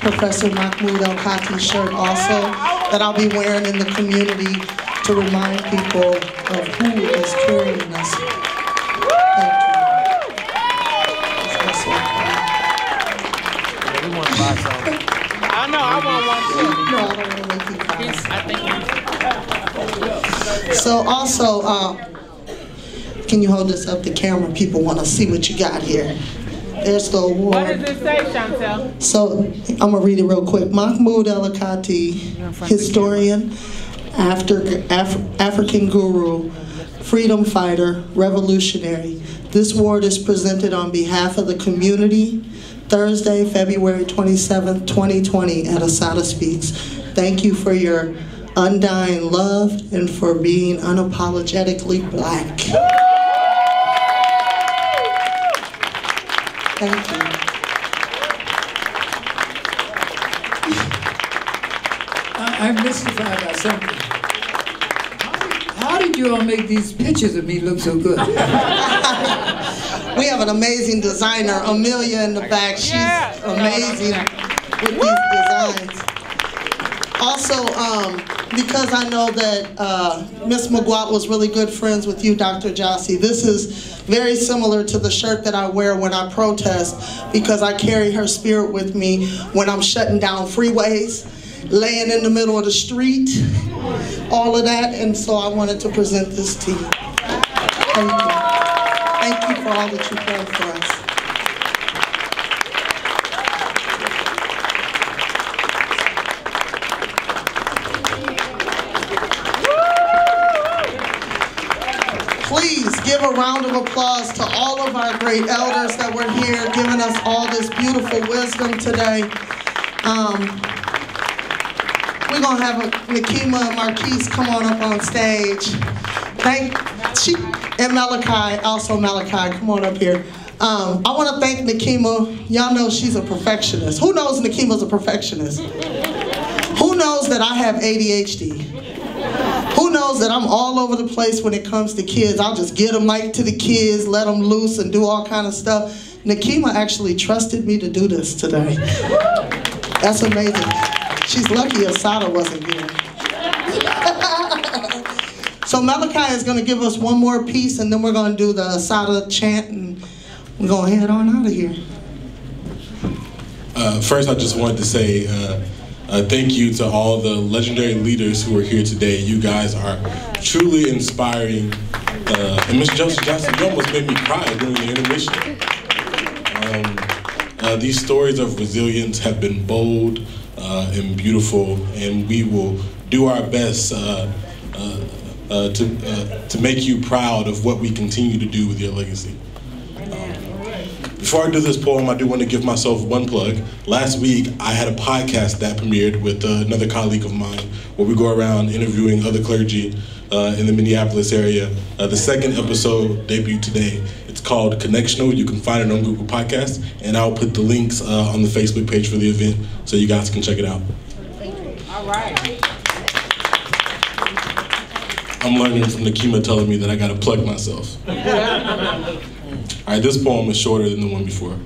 Professor Mahmoud El-Kati shirt also that I'll be wearing in the community to remind people of who is carrying us. Know, I want one too. No, I don't want to make you cry. I think So also, uh, can you hold this up the camera? People want to see what you got here. There's the award. What does it say, Chauntyll? So I'm gonna read it real quick. Mahmoud El-Kati, historian, after, Af- African guru, freedom fighter, revolutionary. This award is presented on behalf of the community Thursday, February 27th, 2020 at Assata Speaks. Thank you for your undying love and for being unapologetically black. Thank you. I, I'm mystified by something. How did you all make these pictures of me look so good? We have an amazing designer, Amelia in the back. She's amazing with these designs. Also, um, because I know that uh, Miss McWatt was really good friends with you, Dr. Josie, this is very similar to the shirt that I wear when I protest because I carry her spirit with me when I'm shutting down freeways, laying in the middle of the street, all of that, and so I wanted to present this to you. Thank you. You for all that you've done for us. Please give a round of applause to all of our great elders that were here giving us all this beautiful wisdom today. Um, we're gonna have a, Nekima Marques come on up on stage. Thank, she, and Malachi, also Malachi, come on up here. Um, I wanna thank Nekima. Y'all know she's a perfectionist. Who knows Nekima's a perfectionist? Who knows that I have ADHD? Who knows that I'm all over the place when it comes to kids? I'll just get a mic to the kids, let them loose, and do all kind of stuff. Nekima actually trusted me to do this today. That's amazing. She's lucky Assata wasn't here. So Malachi is going to give us one more piece, and then we're going to do the Assata chant, and we're going to head on out of here. Uh, first, I just wanted to say uh, uh, thank you to all the legendary leaders who are here today. You guys are truly inspiring. Uh, and Miss Josie Johnson, you almost made me cry during the intermission. Um, uh, these stories of resilience have been bold uh, and beautiful, and we will do our best uh, uh, uh, to, uh, to make you proud of what we continue to do with your legacy. Before I do this poem, I do want to give myself one plug. Last week, I had a podcast that premiered with uh, another colleague of mine where we go around interviewing other clergy uh, in the Minneapolis area. Uh, the second episode debuted today. It's called Connectional. You can find it on Google Podcasts, and I'll put the links uh, on the Facebook page for the event so you guys can check it out. All right. I'm learning from Nekima telling me that I gotta plug myself. All right, this poem is shorter than the one before.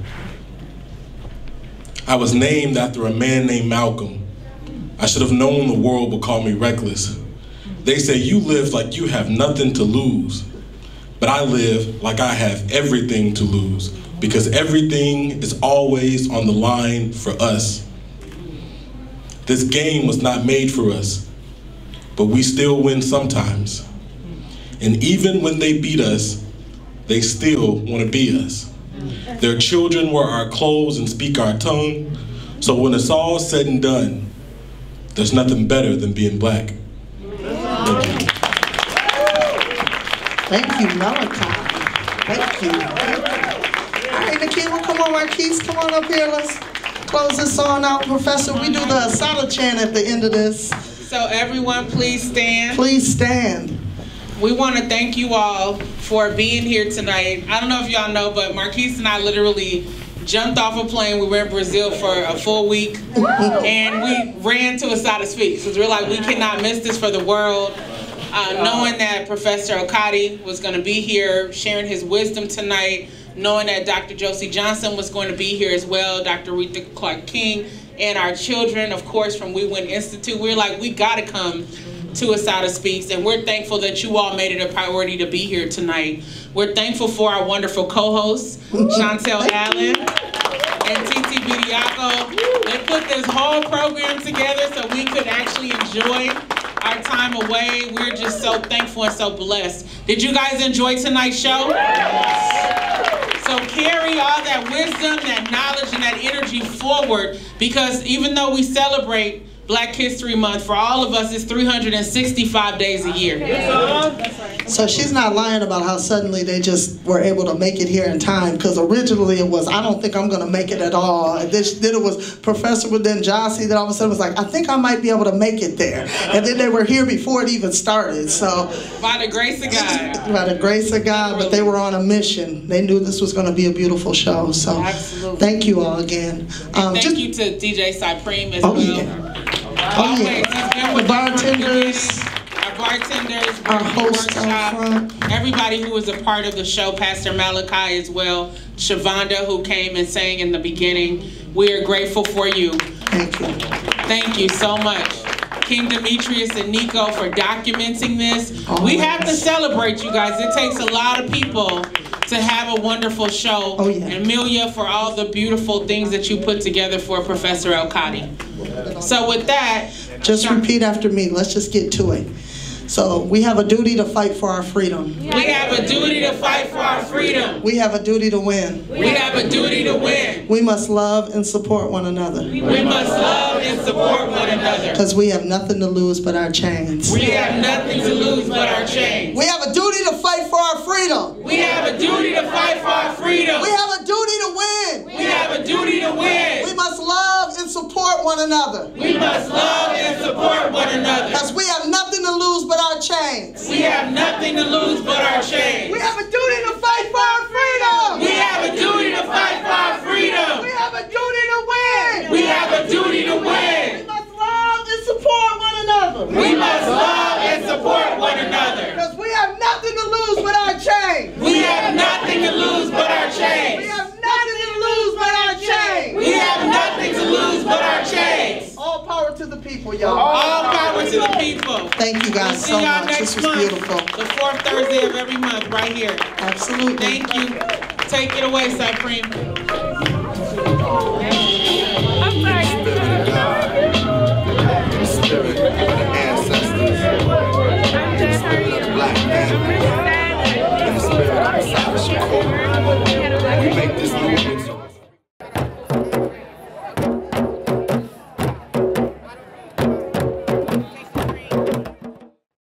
I was named after a man named Malcolm. I should have known the world would call me reckless. They say you live like you have nothing to lose. But I live like I have everything to lose because everything is always on the line for us. This game was not made for us, but we still win sometimes. And even when they beat us, they still want to be us. Their children wear our clothes and speak our tongue. So when it's all said and done, there's nothing better than being black. Thank you. Thank you, Malachi. Thank you. All right, Nekima, come on, Marques, come on up here. Let's close this song out. Professor, we do the Assata chant at the end of this. So everyone, please stand. Please stand. We want to thank you all for being here tonight. I don't know if y'all know, but Marques and I literally jumped off a plane. We were in Brazil for a full week, and we ran to Assata Speaks because we're like, we cannot miss this for the world. Uh, knowing that Professor Okadi was going to be here sharing his wisdom tonight, knowing that Dr. Josie Johnson was going to be here as well, Dr. Reatha Clark King, and our children, of course, from We Win Institute. We're like, we got to come to Assata Speaks, and we're thankful that you all made it a priority to be here tonight. We're thankful for our wonderful co-hosts, Chauntyll Allen and Titi Bediako. They put this whole program together so we could actually enjoy our time away. We're just so thankful and so blessed. Did you guys enjoy tonight's show? So carry all that wisdom, that knowledge, and that energy forward because even though we celebrate Black History Month, for all of us, is 365 days a year. So she's not lying about how suddenly they just were able to make it here in time. Because originally it was, I don't think I'm going to make it at all. And then, then it was Professor within Josie that all of a sudden was like, I think I might be able to make it there. And then they were here before it even started. So by the grace of God, by the grace of God, but they were on a mission. They knew this was going to be a beautiful show. So Absolutely. thank you all again. Um, thank you to DJ Scipreme as oh, well. Yeah. Always, he's been the bartenders, our bartenders, our host workshop, everybody who was a part of the show, Pastor Malachi as well, Shavunda who came and sang in the beginning. We are grateful for you. Thank you. Thank you so much. King Demetrius and Nico for documenting this. Oh, we have to celebrate you guys. It takes a lot of people to have a wonderful show. Oh, yeah. And Amelia for all the beautiful things that you put together for Professor El El-Kati. So with that, just repeat after me. Let's just get to it. So we have a duty to fight for our freedom. We have a duty to fight for our freedom. We have a duty to win. We have a duty to win. We must love and support one another. We must love and support one another. Because we have nothing to lose but our chains. We have nothing to lose but our chains. We have a duty to fight for our freedom. We have a duty to fight for our freedom. We have a duty to win. We have a duty to win. We must love and support one another. We must love and support one another. Because we have nothing to lose but our chains. We have nothing to lose but our chains. We have a duty to fight for our freedom. We have a duty to fight for our freedom. We have a duty to win. We have a duty to win. We must love and support one another. We must love support one another. Because we have nothing to lose but our chains. We have nothing to lose but our chains. We have nothing to lose but our chains. We have nothing to lose but our chains. All power to the people, y'all. All power to the people. Thank you guys we'll see so y'all much. Next this was month, beautiful. The fourth Thursday of every month, right here. Absolutely. Thank you. Take it away, Scipreme. Thank you.